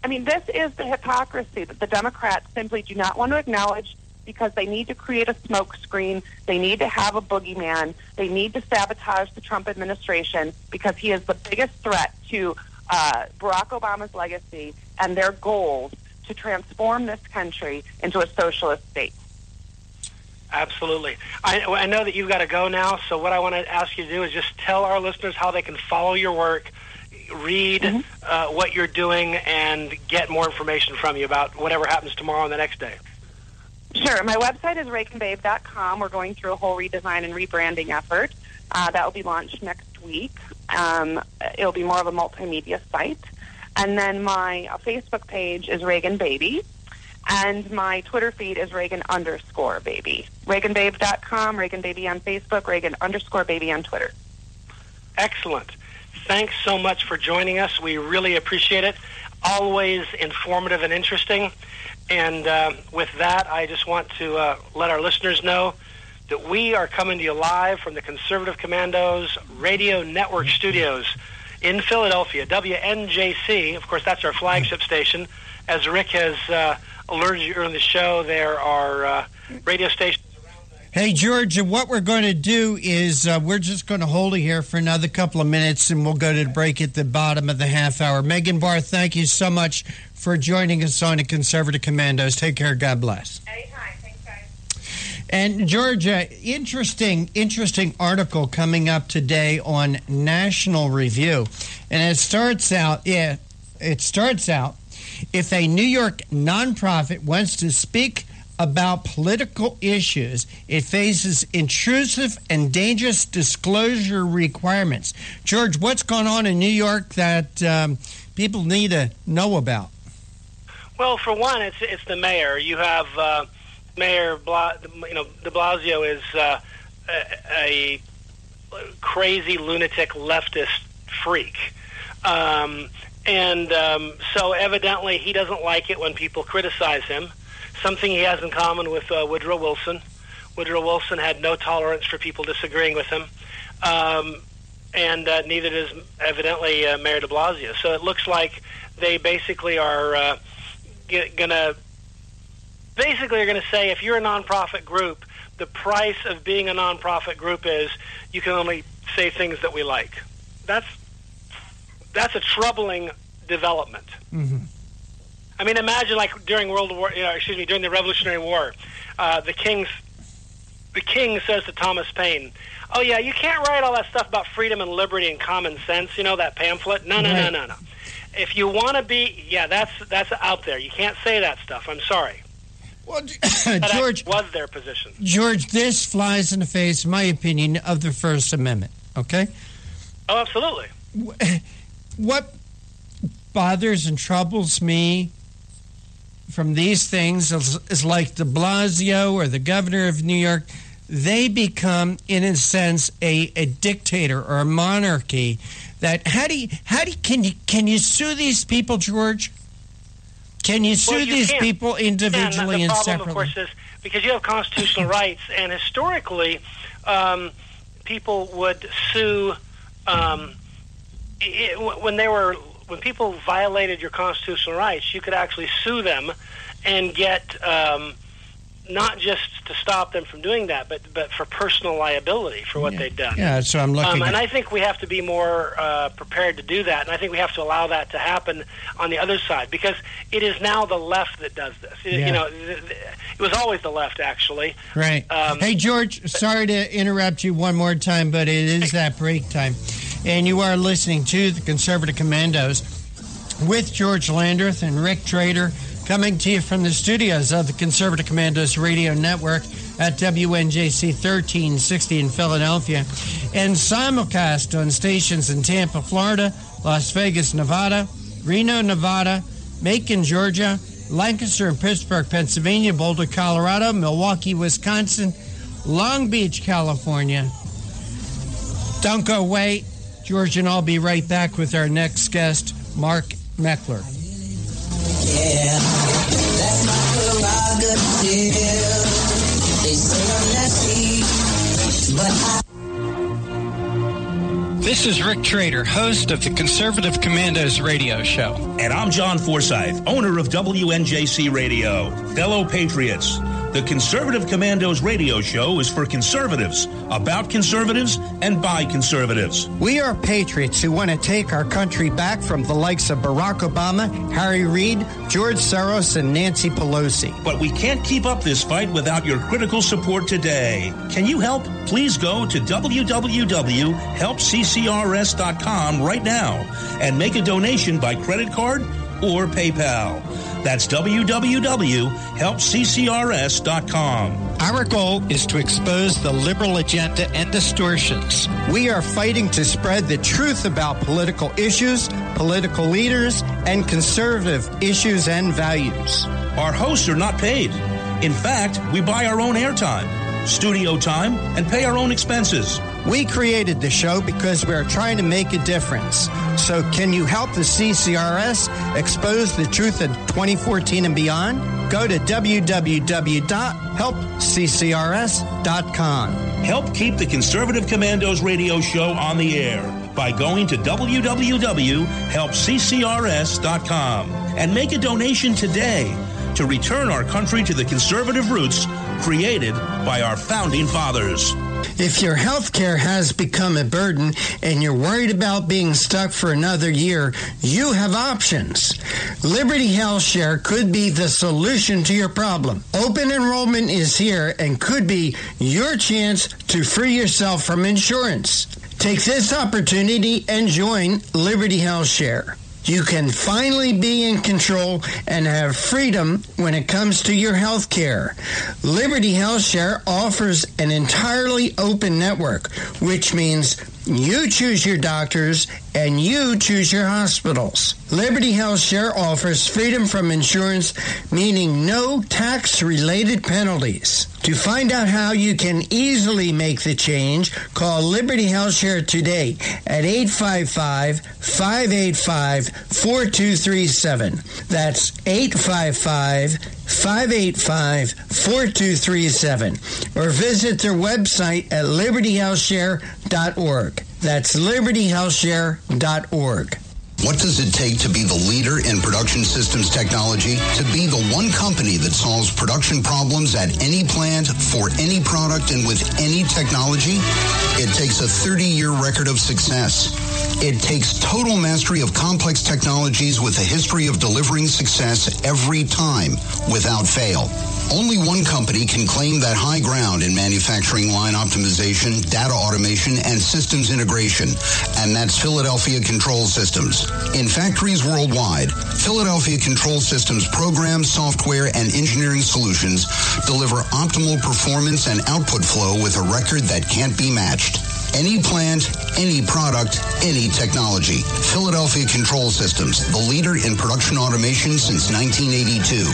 I mean, this is the hypocrisy that the Democrats simply do not want to acknowledge because they need to create a smokescreen. They need to have a boogeyman. They need to sabotage the Trump administration because he is the biggest threat to uh, Barack Obama's legacy and their goals to transform this country into a socialist state. Absolutely. I, I know that you've got to go now, so what I want to ask you to do is just tell our listeners how they can follow your work, read uh, what you're doing, and get more information from you about whatever happens tomorrow and the next day. Sure. My website is ReaganBabe.com. We're going through a whole redesign and rebranding effort. Uh, that will be launched next week. Um, it'll be more of a multimedia site. And then my uh, Facebook page is Reagan Baby. And my Twitter feed is Reagan underscore baby. ReaganBabe.com, Reagan Baby on Facebook, Reagan underscore baby on Twitter. Excellent. Thanks so much for joining us. We really appreciate it. Always informative and interesting. And uh, with that, I just want to uh, let our listeners know that we are coming to you live from the Conservative Commandos Radio Network studios in Philadelphia, WNJC. Of course, that's our flagship station. As Rick has uh, alerted you earlier in the show, there are uh, radio stations. Hey, Georgia, what we're going to do is uh, we're just going to hold it here for another couple of minutes and we'll go to break at the bottom of the half hour. Megan Barr, thank you so much for joining us on the Conservative Commandos. Take care. God bless. Anytime. Thanks, guys. And Georgia, interesting, interesting article coming up today on National Review, and it starts out. Yeah, it starts out. If a New York nonprofit wants to speak about political issues, it faces intrusive and dangerous disclosure requirements. George, what's going on in New York that um, people need to know about? Well, for one, it's it's the mayor. You have uh, Mayor, Bla, you know, De Blasio is uh, a, a crazy lunatic leftist freak, um, and um, so evidently he doesn't like it when people criticize him. Something he has in common with uh, Woodrow Wilson. Woodrow Wilson had no tolerance for people disagreeing with him. Um, and uh, neither does evidently uh, Mayor de Blasio. So it looks like they basically are uh, going to basically are going to say if you're a nonprofit group, the price of being a nonprofit group is you can only say things that we like. That's that's a troubling development. Mm-hmm. I mean, imagine like during World War, you know, excuse me, during the Revolutionary War, uh, the king's the king says to Thomas Paine, "Oh yeah, you can't write all that stuff about freedom and liberty and common sense. You know that pamphlet? No, no, Right. no, no, no. If you want to be, yeah, that's that's out there. You can't say that stuff. I'm sorry." Well, <coughs> That <coughs> George, was their position. George, this flies in the face, in my opinion, of the First Amendment. Okay, Oh, absolutely. <laughs> what bothers and troubles me from these things is, is like De Blasio or the governor of New York. They become, in a sense, a, a dictator or a monarchy. That how do you, how do you, can you can you sue these people, George? Can you sue Well, you these can't. people individually and and the problem, separately? of course, is because you have constitutional rights, and historically, um, people would sue um, it, when they were when people violated your constitutional rights, you could actually sue them and get um, not just to stop them from doing that, but but for personal liability for what yeah. they've done. Yeah, so I'm looking. Um, and I think we have to be more uh, prepared to do that, and I think we have to allow that to happen on the other side because it is now the left that does this. It, Yeah. You know, it was always the left actually. Right. Um, hey, George, sorry to interrupt you one more time, but it is that break time. And you are listening to the Conservative Commandos with George Landrith and Rick Trader coming to you from the studios of the Conservative Commandos Radio Network at WNJC 1360 in Philadelphia and simulcast on stations in Tampa, Florida, Las Vegas, Nevada, Reno, Nevada, Macon, Georgia, Lancaster and Pittsburgh, Pennsylvania, Boulder, Colorado, Milwaukee, Wisconsin, Long Beach, California. Don't go away. George and I'll be right back with our next guest, Mark Meckler. Yeah, that's my prerogative. They say I'm nasty, but I. This is Rick Trader, host of the Conservative Commandos radio show. And I'm John Forsyth, owner of WNJC Radio. Fellow patriots, the Conservative Commandos radio show is for conservatives, about conservatives, and by conservatives. We are patriots who want to take our country back from the likes of Barack Obama, Harry Reid, George Soros, and Nancy Pelosi. But we can't keep up this fight without your critical support today. Can you help? Please go to www.helpccrs.com right now and make a donation by credit card or PayPal. That's www.helpccrs.com. Our goal is to expose the liberal agenda and distortions. We are fighting to spread the truth about political issues, political leaders, and conservative issues and values. Our hosts are not paid. In fact, we buy our own airtime, studio time, and pay our own expenses. We created the show because we are trying to make a difference. So, can you help the CCRS expose the truth in 2014 and beyond? Go to www.helpccrs.com. Help keep the Conservative Commandos radio show on the air by going to www.helpccrs.com and make a donation today to return our country to the conservative roots created by our founding fathers. If your health care has become a burden and you're worried about being stuck for another year, you have options. Liberty Health Share could be the solution to your problem. Open enrollment is here and could be your chance to free yourself from insurance. Take this opportunity and join Liberty Health Share. You can finally be in control and have freedom when it comes to your health care. Liberty HealthShare offers an entirely open network, which means you choose your doctors and you choose your hospitals. Liberty Health Share offers freedom from insurance, meaning no tax related penalties. To find out how you can easily make the change, call Liberty Health Share today at 855 585 4237. That's 855 585 4237. Or visit their website at libertyhealthshare.org. That's libertyhealthshare.org. What does it take to be the leader in production systems technology? To be the one company that solves production problems at any plant, for any product, and with any technology? It takes a 30-year record of success. It takes total mastery of complex technologies with a history of delivering success every time without fail. Only one company can claim that high ground in manufacturing line optimization, data automation, and systems integration, and that's Philadelphia Control Systems. In factories worldwide, Philadelphia Control Systems programs, software, and engineering solutions deliver optimal performance and output flow with a record that can't be matched. Any plant, any product, any technology. Philadelphia Control Systems, the leader in production automation since 1982.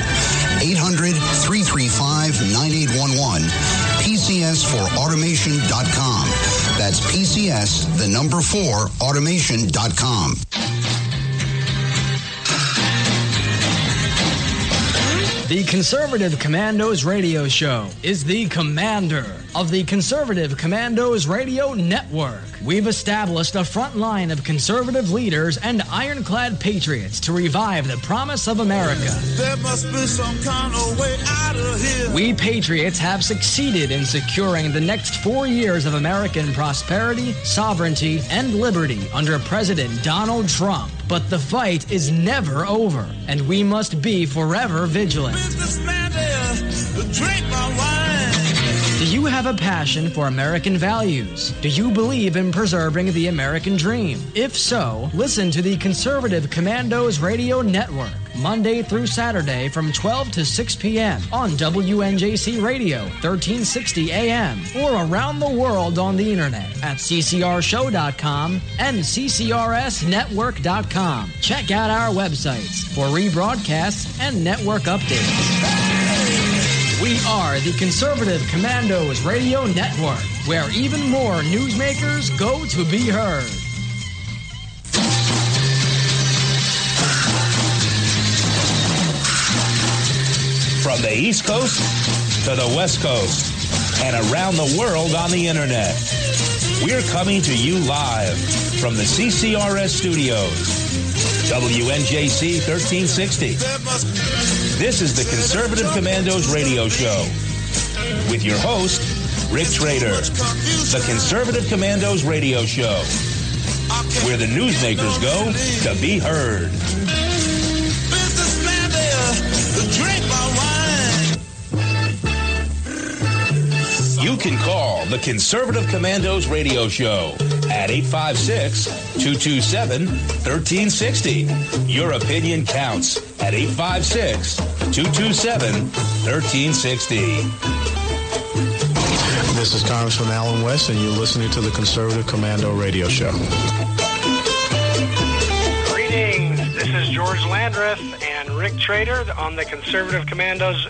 800 335 9811. PCS for automation.com. That's PCS, the number four, automation.com. The Conservative Commandos Radio Show is the commander of the Conservative Commandos Radio Network. We've established a front line of conservative leaders and ironclad patriots to revive the promise of America. There must be some kind of way out of here. We patriots have succeeded in securing the next four years of American prosperity, sovereignty, and liberty under President Donald Trump. But the fight is never over, and we must be forever vigilant. Businessman there, drink my wine. Do you have a passion for American values? Do you believe in preserving the American dream? If so, listen to the Conservative Commandos Radio Network, Monday through Saturday from 12 to 6 p.m. on WNJC Radio, 1360 AM, or around the world on the internet at ccrshow.com and ccrsnetwork.com. Check out our websites for rebroadcasts and network updates. We are the Conservative Commandos Radio Network, where even more newsmakers go to be heard. From the East Coast to the West Coast and around the world on the internet. We're coming to you live from the CCRS studios. WNJC 1360. This is the Conservative Commandos radio show with your host, Rick Trader. The Conservative Commandos radio show, where the newsmakers go to be heard. Businessman there, drink my wine. You can call the Conservative Commandos radio show at 856 227 1360. Your opinion counts at 856 227 1360. This is Congressman Allen West, and you're listening to the Conservative Commando Radio Show. Greetings. This is George Landrith and Rick Trader on the Conservative Commandos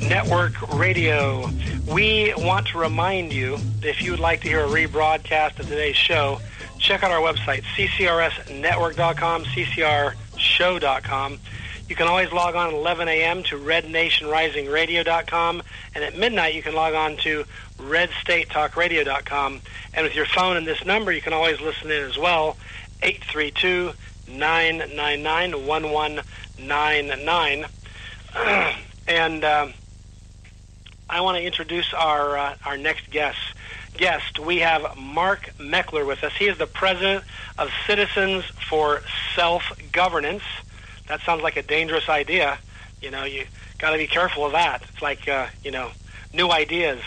Network Radio. We want to remind you that if you would like to hear a rebroadcast of today's show, check out our website, ccrsnetwork.com, ccrshow.com. You can always log on at 11 a.m. to rednationrisingradio.com, and at midnight you can log on to redstatetalkradio.com. And with your phone and this number, you can always listen in as well, 832 999 1199. <clears throat> And um, I want to introduce our uh, our next guest. Guest, we have Mark Meckler with us. He is the president of Citizens for Self Governance. That sounds like a dangerous idea. You know, you got to be careful of that. It's like uh, you know, new ideas.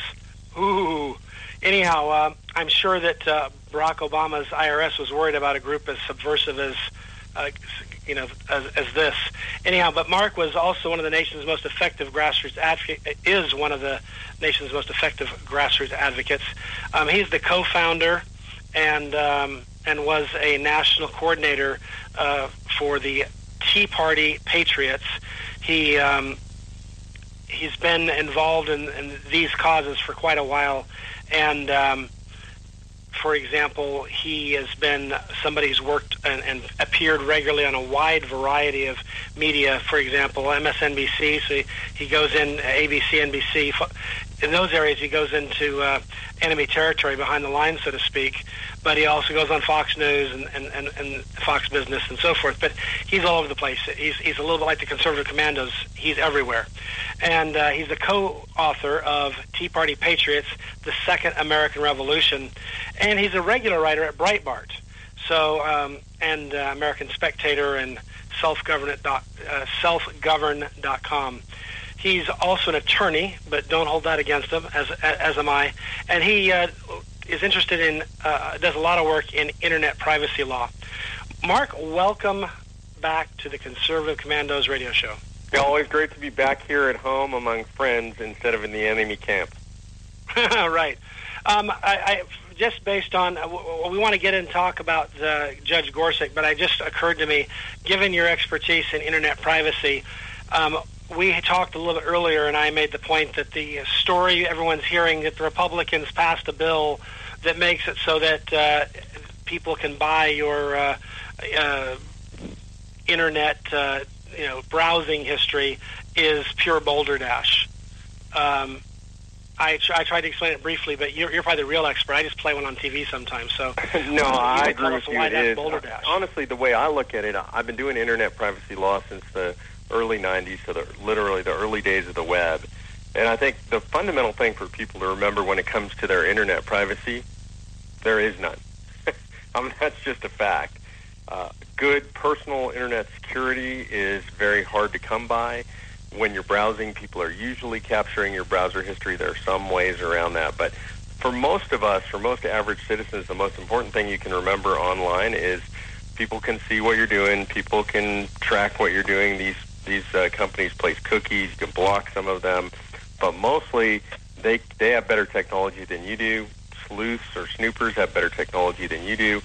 Ooh. Anyhow, uh, I'm sure that uh, Barack Obama's IRS was worried about a group as subversive as uh, you know, as, as this. Anyhow, but Mark was also one of the nation's most effective grassroots advocate. Is one of the nation's most effective grassroots advocates. Um, he's the co-founder and um, and was a national coordinator uh, for the Tea Party Patriots. He um, he's been involved in, in these causes for quite a while, and um, for example, he has been somebody who's worked and, and appeared regularly on a wide variety of media. For example, MSNBC. So he, he goes in ABC, NBC. In those areas, he goes into uh, enemy territory behind the lines, so to speak. But he also goes on Fox News and, and, and, and Fox Business and so forth. But he's all over the place. He's, he's a little bit like the conservative commandos. He's everywhere. And uh, he's the co-author of Tea Party Patriots, The Second American Revolution. And he's a regular writer at Breitbart. So, um, and uh, American Spectator and self-govern, dot, uh, self-govern.com. He's also an attorney, but don't hold that against him, as as am I. And he uh, is interested in uh, does a lot of work in internet privacy law. Mark, welcome back to the Conservative Commandos radio show. Yeah, Always great to be back here at home among friends instead of in the enemy camp. <laughs> right. Um, I, I, just based on uh, we want to get in and talk about uh, Judge Gorsuch, but it just occurred to me, given your expertise in internet privacy, um, we talked a little bit earlier, and I made the point that the story everyone's hearing that the Republicans passed a bill that makes it so that uh, people can buy your uh, uh, internet uh, you know browsing history is pure Boulder Dash. Um, I, tr- I tried to explain it briefly, but you're, you're probably the real expert. I just play one on TV sometimes. So <laughs> no, I agree with you. It is. Dash. Honestly, the way I look at it, I've been doing internet privacy law since the early 90s, so the, literally the early days of the web. And I think the fundamental thing for people to remember when it comes to their internet privacy, there is none. <laughs> I mean, that's just a fact. Uh, good personal internet security is very hard to come by. When you're browsing, people are usually capturing your browser history. There are some ways around that, but for most of us, for most average citizens, the most important thing you can remember online is people can see what you're doing. People can track what you're doing. These these uh, companies place cookies. You can block some of them, but mostly they they have better technology than you do. Sleuths or snoopers have better technology than you do.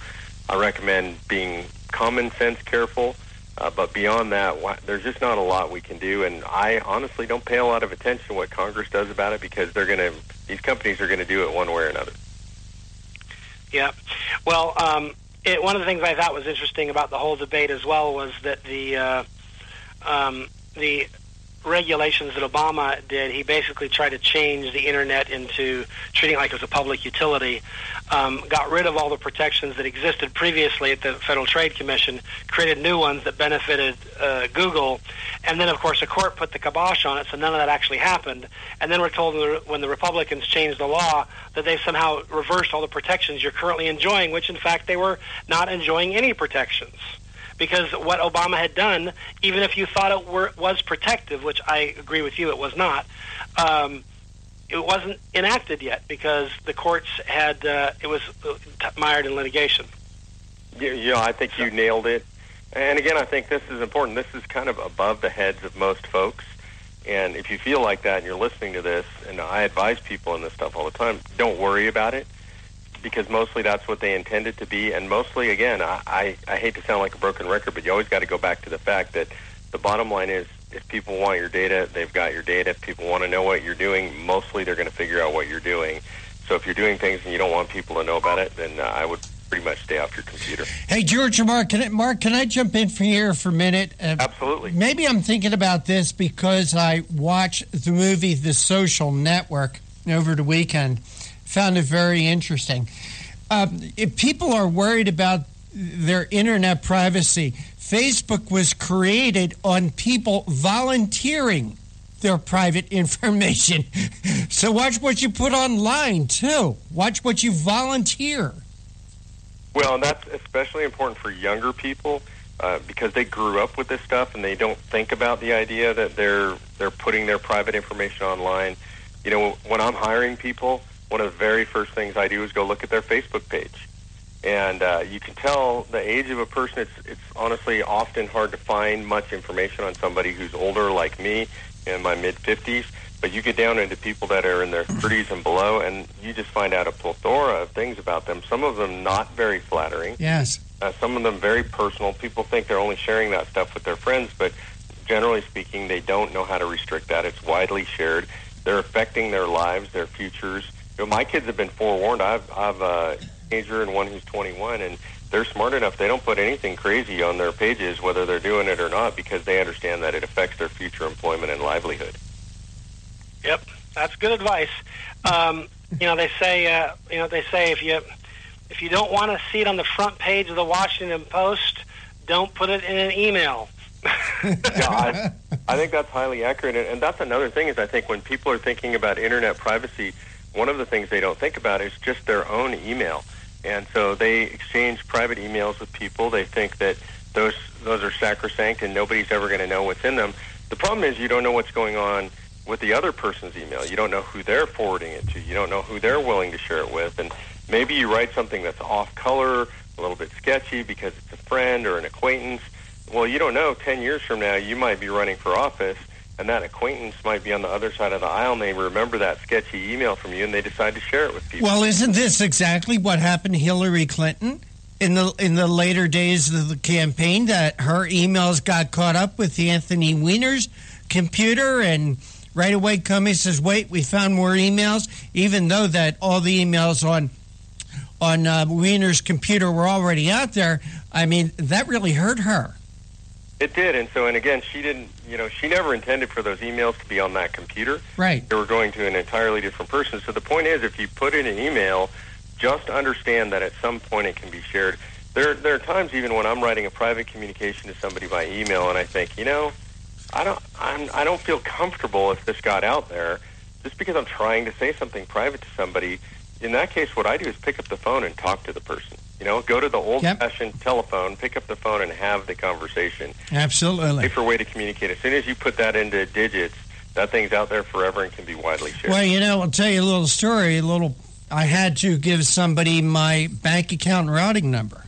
I recommend being common sense careful. Uh, but beyond that, wha- there's just not a lot we can do, and I honestly don't pay a lot of attention to what Congress does about it because they're going to these companies are going to do it one way or another. Yeah. Well, um, it, one of the things I thought was interesting about the whole debate as well was that the uh, um, the regulations that Obama did, he basically tried to change the internet into treating it like it was a public utility. Um, got rid of all the protections that existed previously at the Federal Trade Commission, created new ones that benefited uh, Google, and then of course the court put the kibosh on it, so none of that actually happened. And then we're told when the- when the Republicans changed the law that they somehow reversed all the protections you're currently enjoying, which in fact they were not enjoying any protections because what Obama had done, even if you thought it were, was protective, which I agree with you, it was not. Um, it wasn't enacted yet because the courts had uh, it was mired in litigation. Yeah, I think you nailed it. And again, I think this is important. This is kind of above the heads of most folks. And if you feel like that and you're listening to this, and I advise people on this stuff all the time, don't worry about it because mostly that's what they intended to be. And mostly, again, I, I, I hate to sound like a broken record, but you always got to go back to the fact that the bottom line is if people want your data, they've got your data. If people want to know what you're doing, mostly they're going to figure out what you're doing. So if you're doing things and you don't want people to know about it, then uh, I would pretty much stay off your computer. Hey, George and Mark, can I, Mark, can I jump in for here for a minute? Uh, Absolutely. Maybe I'm thinking about this because I watched the movie The Social Network over the weekend. Found it very interesting. Um, if people are worried about their internet privacy, Facebook was created on people volunteering their private <laughs> information. so watch what you put online, too. Watch what you volunteer. Well, and that's especially important for younger people uh, because they grew up with this stuff and they don't think about the idea that they're they're putting their private information online. You know, when I'm hiring people, one of the very first things I do is go look at their Facebook page, and uh, you can tell the age of a person. It's it's honestly often hard to find much information on somebody who's older, like me, in my mid 50s. But you get down into people that are in their <laughs> 30s and below, and you just find out a plethora of things about them. Some of them not very flattering. Yes. Uh, some of them very personal. People think they're only sharing that stuff with their friends, but generally speaking, they don't know how to restrict that. It's widely shared. They're affecting their lives, their futures. You know, my kids have been forewarned. I've, I've a teenager and one who's 21, and they're smart enough. They don't put anything crazy on their pages, whether they're doing it or not, because they understand that it affects their future employment and livelihood. Yep, that's good advice. Um, you know, they say, uh, you know, they say if you if you don't want to see it on the front page of the Washington Post, don't put it in an email. <laughs> yeah, I, I think that's highly accurate, and, and that's another thing is I think when people are thinking about internet privacy, one of the things they don't think about is just their own email, and so they exchange private emails with people. They think that those those are sacrosanct, and nobody's ever going to know what's in them. The problem is you don't know what's going on with the other person's email. You don't know who they're forwarding it to. You don't know who they're willing to share it with, and maybe you write something that's off color, a little bit sketchy because it's a friend or an acquaintance. Well, you don't know. Ten years from now, you might be running for office, and that acquaintance might be on the other side of the aisle, and they remember that sketchy email from you, and they decide to share it with people. Well, isn't this exactly what happened to Hillary Clinton in the in the later days of the campaign? That her emails got caught up with Anthony Weiner's computer, and right away Comey says, "Wait, we found more emails," even though that all the emails on on uh, Weiner's computer were already out there. I mean, that really hurt her. It did, and so, and again, she didn't, you know, she never intended for those emails to be on that computer. Right. They were going to an entirely different person. So the point is, if you put in an email, just understand that at some point it can be shared. There, there are times even when I'm writing a private communication to somebody by email, and I think, you know, I don't, I'm, I don't feel comfortable if this got out there, just because I'm trying to say something private to somebody. In that case, what I do is pick up the phone and talk to the person. You know, go to the old-fashioned telephone, pick up the phone, and have the conversation. Absolutely. Safer way to communicate. As soon as you put that into digits, that thing's out there forever and can be widely shared. Well, you know, I'll tell you a little story. A little, I had to give somebody my bank account routing number.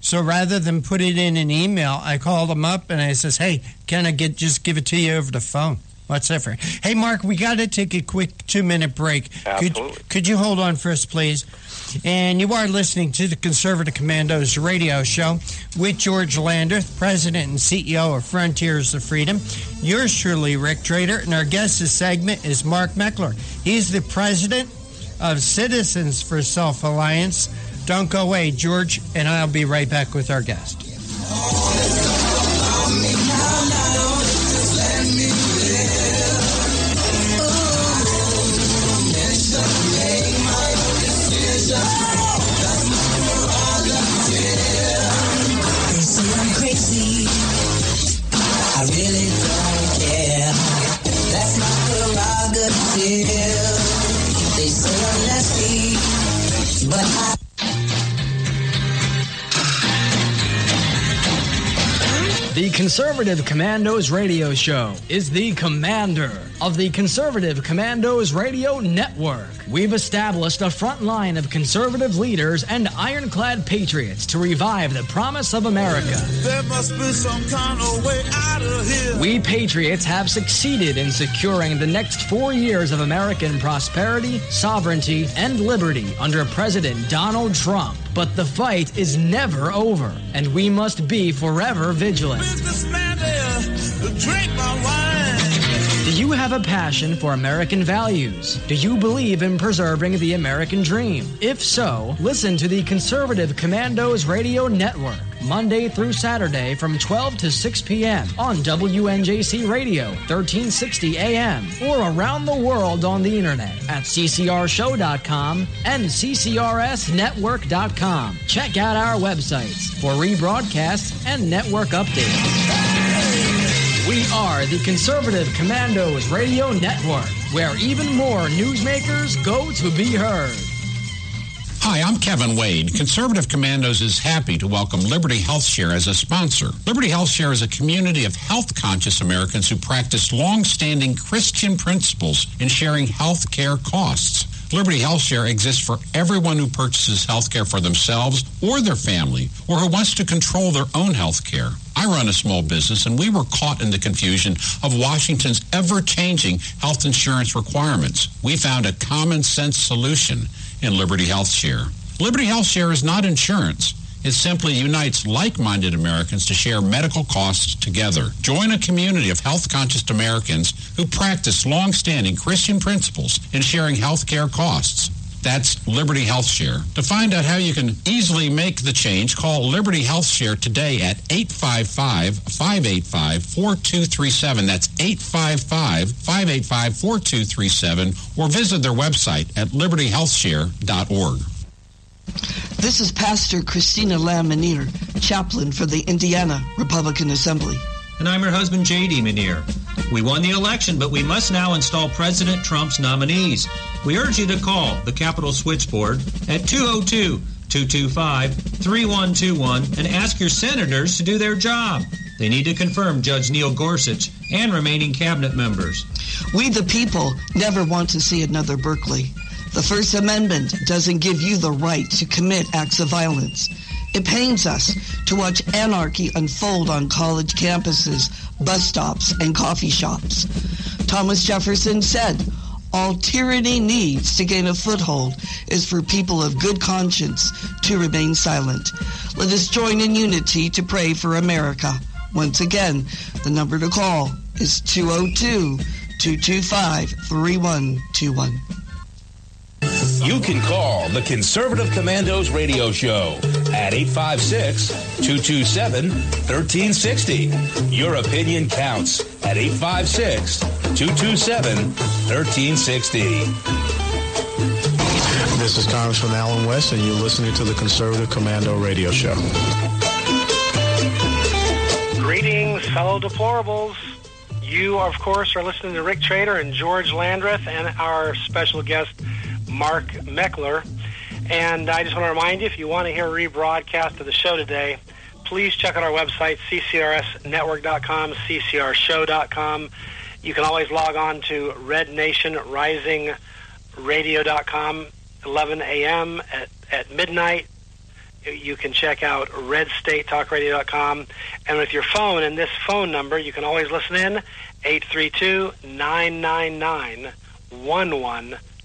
So rather than put it in an email, I called them up and I says, "Hey, can I get just give it to you over the phone?" What's that for? Hey, Mark, we got to take a quick two-minute break. Absolutely. Could, could you hold on for us, please? And you are listening to the Conservative Commandos radio show with George Lander, President and CEO of Frontiers of Freedom. Yours truly, Rick Trader, and our guest this segment is Mark Meckler. He's the President of Citizens for Self Alliance. Don't go away, George, and I'll be right back with our guest. Prerogative. They say I'm nasty, but I. The Conservative Commandos Radio Show is the commander of the Conservative Commandos Radio Network. We've established a front line of conservative leaders and ironclad patriots to revive the promise of America. There must be some kind of way out of here. We patriots have succeeded in securing the next four years of American prosperity, sovereignty, and liberty under President Donald Trump. But the fight is never over, and we must be forever vigilant. Drink my wine. Do you have a passion for American values? Do you believe in preserving the American dream? If so, listen to the Conservative Commandos Radio Network, Monday through Saturday from 12 to 6 p.m. on WNJC Radio, 1360 AM, or around the world on the internet at ccrshow.com and ccrsnetwork.com. Check out our websites for rebroadcasts and network updates. We are the Conservative Commandos Radio Network, where even more newsmakers go to be heard. Hi, I'm Kevin Wade. Conservative Commandos is happy to welcome Liberty Health Share as a sponsor. Liberty Health Share is a community of health conscious Americans who practice long standing Christian principles in sharing health care costs. Liberty Health Share exists for everyone who purchases health care for themselves or their family or who wants to control their own health care. I run a small business and we were caught in the confusion of Washington's ever-changing health insurance requirements. We found a common sense solution in Liberty Health Share. Liberty Health Share is not insurance. It simply unites like-minded Americans to share medical costs together. Join a community of health-conscious Americans who practice long-standing Christian principles in sharing health care costs. That's Liberty Health Share. To find out how you can easily make the change, call Liberty Health Share today at 855-585-4237. That's 855-585-4237 or visit their website at libertyhealthshare.org. This is Pastor Christina Lamanier, chaplain for the Indiana Republican Assembly. And I'm her husband, J.D. Manier. We won the election, but we must now install President Trump's nominees. We urge you to call the Capitol Switchboard at 202 225 3121 and ask your senators to do their job. They need to confirm Judge Neil Gorsuch and remaining cabinet members. We, the people, never want to see another Berkeley. The First Amendment doesn't give you the right to commit acts of violence. It pains us to watch anarchy unfold on college campuses, bus stops, and coffee shops. Thomas Jefferson said, all tyranny needs to gain a foothold is for people of good conscience to remain silent. Let us join in unity to pray for America. Once again, the number to call is 202 225 3121. You can call the Conservative Commandos radio show at 856 227 1360. Your opinion counts at 856 227 1360. This is Congressman Allen West, and you're listening to the Conservative Commando Radio Show. Greetings, fellow deplorables. You, of course, are listening to Rick Trader and George Landrith and our special guest, Mark Meckler. And I just want to remind you, if you want to hear a rebroadcast of the show today, please check out our website, ccrsnetwork.com, ccrshow.com. You can always log on to rednationrisingradio.com, 11 a.m. At, at midnight. You can check out redstatetalkradio.com. And with your phone and this phone number, you can always listen in,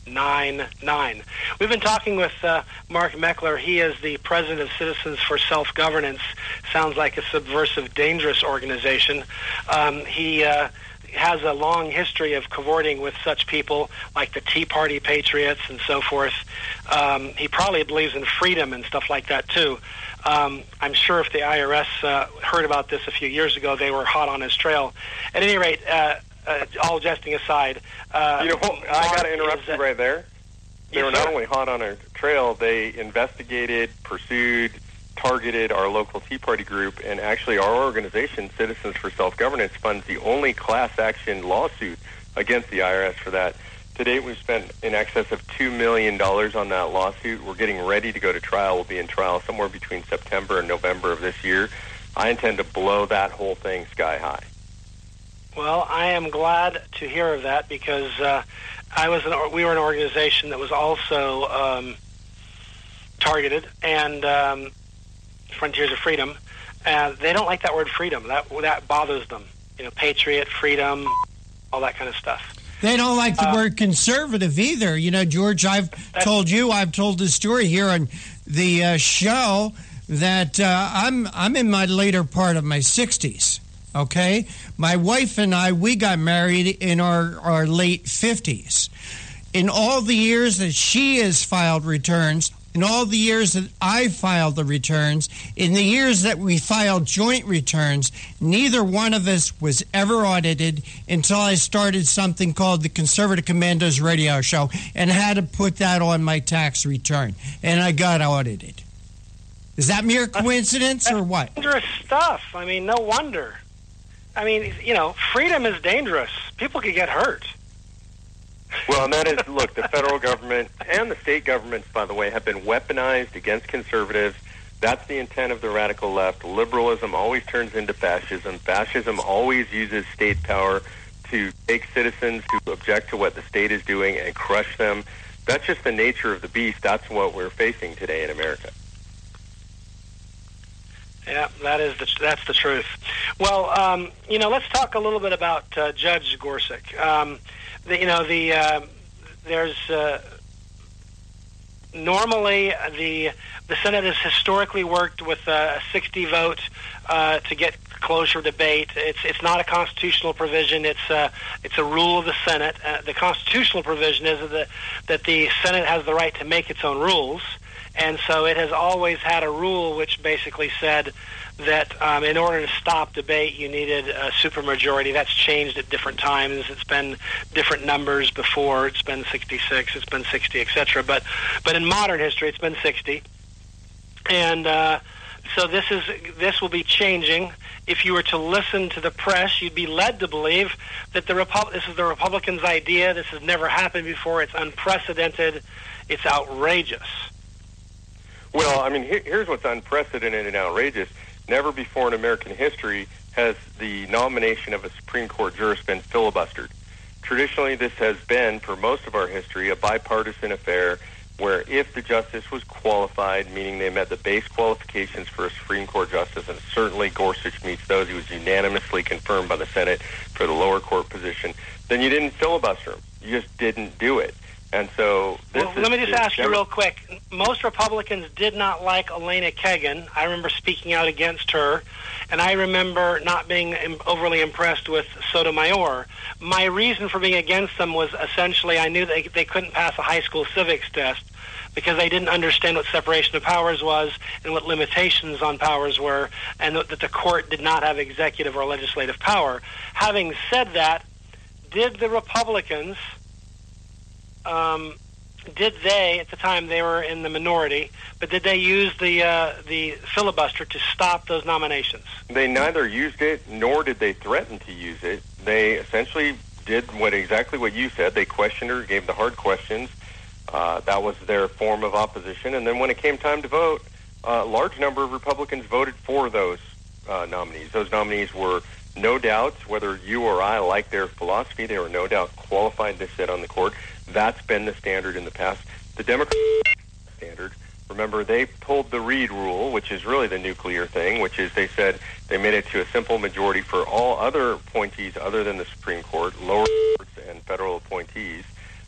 832-999-1199. We've been talking with uh, Mark Meckler. He is the president of Citizens for Self-Governance. Sounds like a subversive, dangerous organization. Um, he... Uh, has a long history of cavorting with such people like the Tea Party patriots and so forth. Um, he probably believes in freedom and stuff like that too. Um, I'm sure if the IRS uh, heard about this a few years ago, they were hot on his trail. At any rate, uh, uh, all jesting aside, uh, you know, I got to interrupt you right there. They Yes, were not sir. only hot on our trail; they investigated, pursued, targeted our local Tea Party group, and actually our organization, Citizens for Self Governance, funds the only class action lawsuit against the IRS for that. To date, we've spent in excess of $2 million on that lawsuit. We're getting ready to go to trial. We'll be in trial somewhere between September and November of this year. I intend to blow that whole thing sky high. Well, I am glad to hear of that because uh, I was an, we were an organization that was also um, targeted and um, Frontiers of Freedom. Uh, they don't like that word freedom. That that bothers them. You know, patriot, freedom, all that kind of stuff. They don't like the Uh, word conservative either. You know, George, I've told you, I've told the story here on the uh, show that uh, I'm I'm in my later part of my 60s. Okay, my wife and I we got married in our our late 50s. In all the years that she has filed returns, in all the years that I filed the returns, in the years that we filed joint returns, neither one of us was ever audited until I started something called the Conservative Commandos Radio Show and had to put that on my tax return. And I got audited. Is that mere coincidence or what? Dangerous stuff. I mean, no wonder. I mean, you know, freedom is dangerous. People could get hurt. Well, and that is, look, the federal government and the state governments, by the way, have been weaponized against conservatives. That's the intent of the radical left. Liberalism always turns into fascism. Fascism always uses state power to take citizens who object to what the state is doing and crush them. That's just the nature of the beast. That's what we're facing today in America. Yeah, that is the, that's the truth. Well, um, you know, let's talk a little bit about uh, Judge Gorsuch. Um, the, you know, the uh, there's uh, normally the the Senate has historically worked with a 60 vote uh, to get cloture debate. It's it's not a constitutional provision. It's a it's a rule of the Senate. Uh, the constitutional provision is that that the Senate has the right to make its own rules. And so it has always had a rule which basically said that um, in order to stop debate, you needed a supermajority. That's changed at different times. It's been different numbers before. It's been 66. It's been 60, etc. But but in modern history, it's been 60. And uh, so this is this will be changing. If you were to listen to the press, you'd be led to believe that the Repu- this is the Republicans' idea. This has never happened before. It's unprecedented. It's outrageous. Well, I mean, here, here's what's unprecedented and outrageous. Never before in American history has the nomination of a Supreme Court jurist been filibustered. Traditionally, this has been, for most of our history, a bipartisan affair where if the justice was qualified, meaning they met the base qualifications for a Supreme Court justice, and certainly Gorsuch meets those, he was unanimously confirmed by the Senate for the lower court position, then you didn't filibuster him. You just didn't do it. And so this Well, is let me just ask you real quick, most Republicans did not like Elena Kagan. I remember speaking out against her, and I remember not being overly impressed with Sotomayor. My reason for being against them was essentially I knew they, they couldn't pass a high school civics test because they didn't understand what separation of powers was and what limitations on powers were, and that the court did not have executive or legislative power. Having said that, did the Republicans um, did they at the time they were in the minority, but did they use the uh, the filibuster to stop those nominations? They neither used it nor did they threaten to use it. They essentially did what exactly what you said. They questioned her, gave the hard questions. Uh, that was their form of opposition. And then when it came time to vote, a large number of Republicans voted for those uh, nominees. Those nominees were no doubt, whether you or I like their philosophy, they were no doubt qualified to sit on the court. That's been the standard in the past. The Democrat standard. Remember, they pulled the Reid rule, which is really the nuclear thing, which is they said they made it to a simple majority for all other appointees other than the Supreme Court, lower courts, and federal appointees.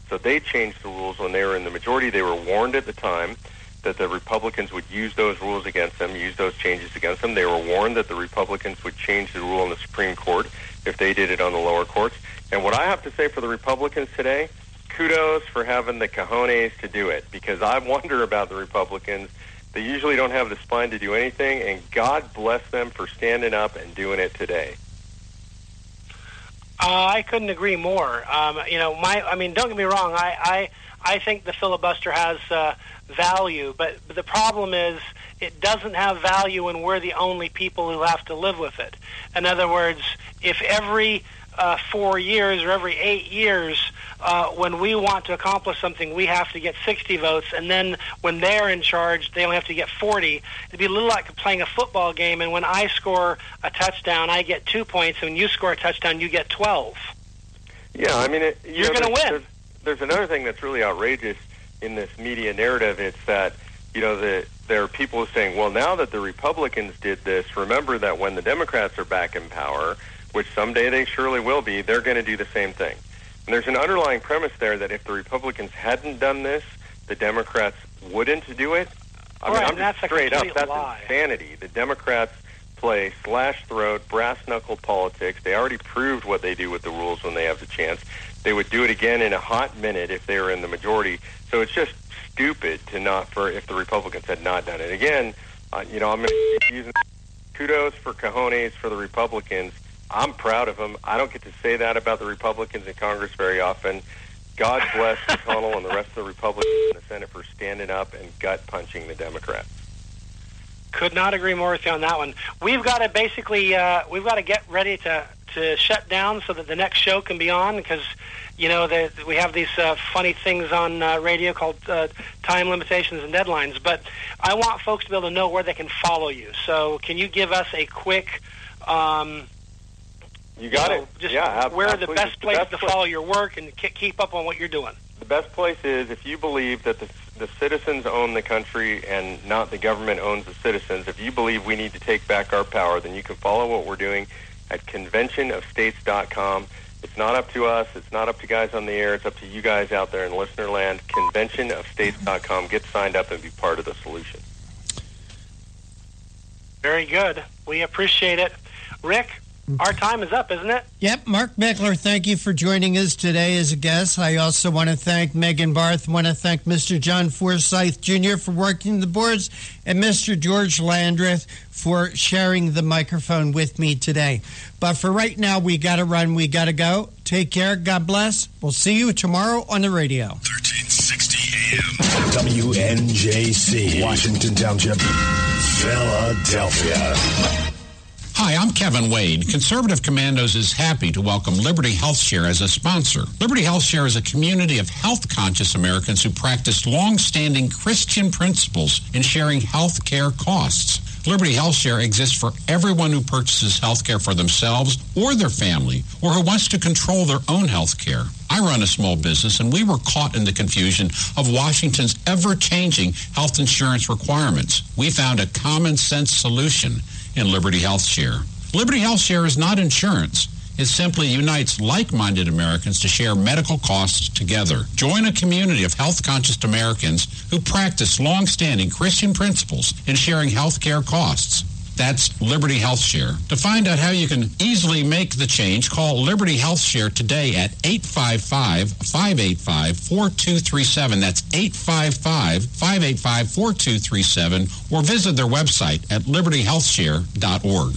So they changed the rules when they were in the majority. They were warned at the time that the Republicans would use those rules against them, use those changes against them. They were warned that the Republicans would change the rule in the Supreme Court if they did it on the lower courts. And what I have to say for the Republicans today, kudos for having the cojones to do it because I wonder about the Republicans. They usually don't have the spine to do anything, and God bless them for standing up and doing it today. Uh, I couldn't agree more. Um, you know, my I mean, don't get me wrong. I I, I think the filibuster has uh, value, but, but the problem is it doesn't have value when we're the only people who have to live with it. In other words, if every uh, four years or every eight years, uh, when we want to accomplish something, we have to get 60 votes, and then when they're in charge, they only have to get 40. It'd be a little like playing a football game, and when I score a touchdown, I get two points, and when you score a touchdown, you get 12. Yeah, I mean, it, you You're gonna win. There's, there's another thing that's really outrageous in this media narrative. It's that you know the there are people saying, well, now that the Republicans did this, remember that when the Democrats are back in power, which someday they surely will be, they're going to do the same thing. And there's an underlying premise there that if the Republicans hadn't done this, the Democrats wouldn't do it. I mean, Right, I'm that's just a straight up. That's lie. insanity. The Democrats play slash throat, brass knuckle politics. They already proved what they do with the rules when they have the chance. They would do it again in a hot minute if they were in the majority. So it's just stupid to not for if the Republicans had not done it. Again, uh, you know, I'm going <laughs> to kudos for cojones for the Republicans. I'm proud of them. I don't get to say that about the Republicans in Congress very often. God bless <laughs> McConnell and the rest of the Republicans in the Senate for standing up and gut punching the Democrats. Could not agree more with you on that one. We've got to basically uh, we've got to get ready to to shut down so that the next show can be on because you know the, we have these uh, funny things on uh, radio called uh, time limitations and deadlines. But I want folks to be able to know where they can follow you. So can you give us a quick? Um, You got know, it. Just yeah, where are the best places to follow your work and ke- keep up on what you're doing? The best place is if you believe that the, the citizens own the country and not the government owns the citizens. If you believe we need to take back our power, then you can follow what we're doing at conventionofstates.com. It's not up to us. It's not up to guys on the air. It's up to you guys out there in listener land. Conventionofstates.com. Get signed up and be part of the solution. Very good. We appreciate it, Rick. Our time is up, isn't it? Yep, Mark Meckler, thank you for joining us today as a guest. I also want to thank Megan Barth, want to thank Mr. John Forsyth Jr. for working the boards, and Mr. George Landrith for sharing the microphone with me today. But for right now, we got to run, we got to go. Take care, God bless. We'll see you tomorrow on the radio. 1360 AM. WNJC. Washington Township, Philadelphia. Hi, I'm Kevin Wade. Conservative Commandos is happy to welcome Liberty Health Share as a sponsor. Liberty Health Share is a community of health conscious Americans who practice long-standing Christian principles in sharing health care costs. Liberty Health Share exists for everyone who purchases health care for themselves or their family or who wants to control their own health care. I run a small business and we were caught in the confusion of Washington's ever-changing health insurance requirements. We found a common sense solution in Liberty Health Share. Liberty Health Share is not insurance. It simply unites like-minded Americans to share medical costs together. Join a community of health-conscious Americans who practice long-standing Christian principles in sharing health care costs. That's Liberty Health Share. To find out how you can easily make the change, call Liberty Health Share today at 855-585-4237. That's 855-585-4237 or visit their website at libertyhealthshare.org.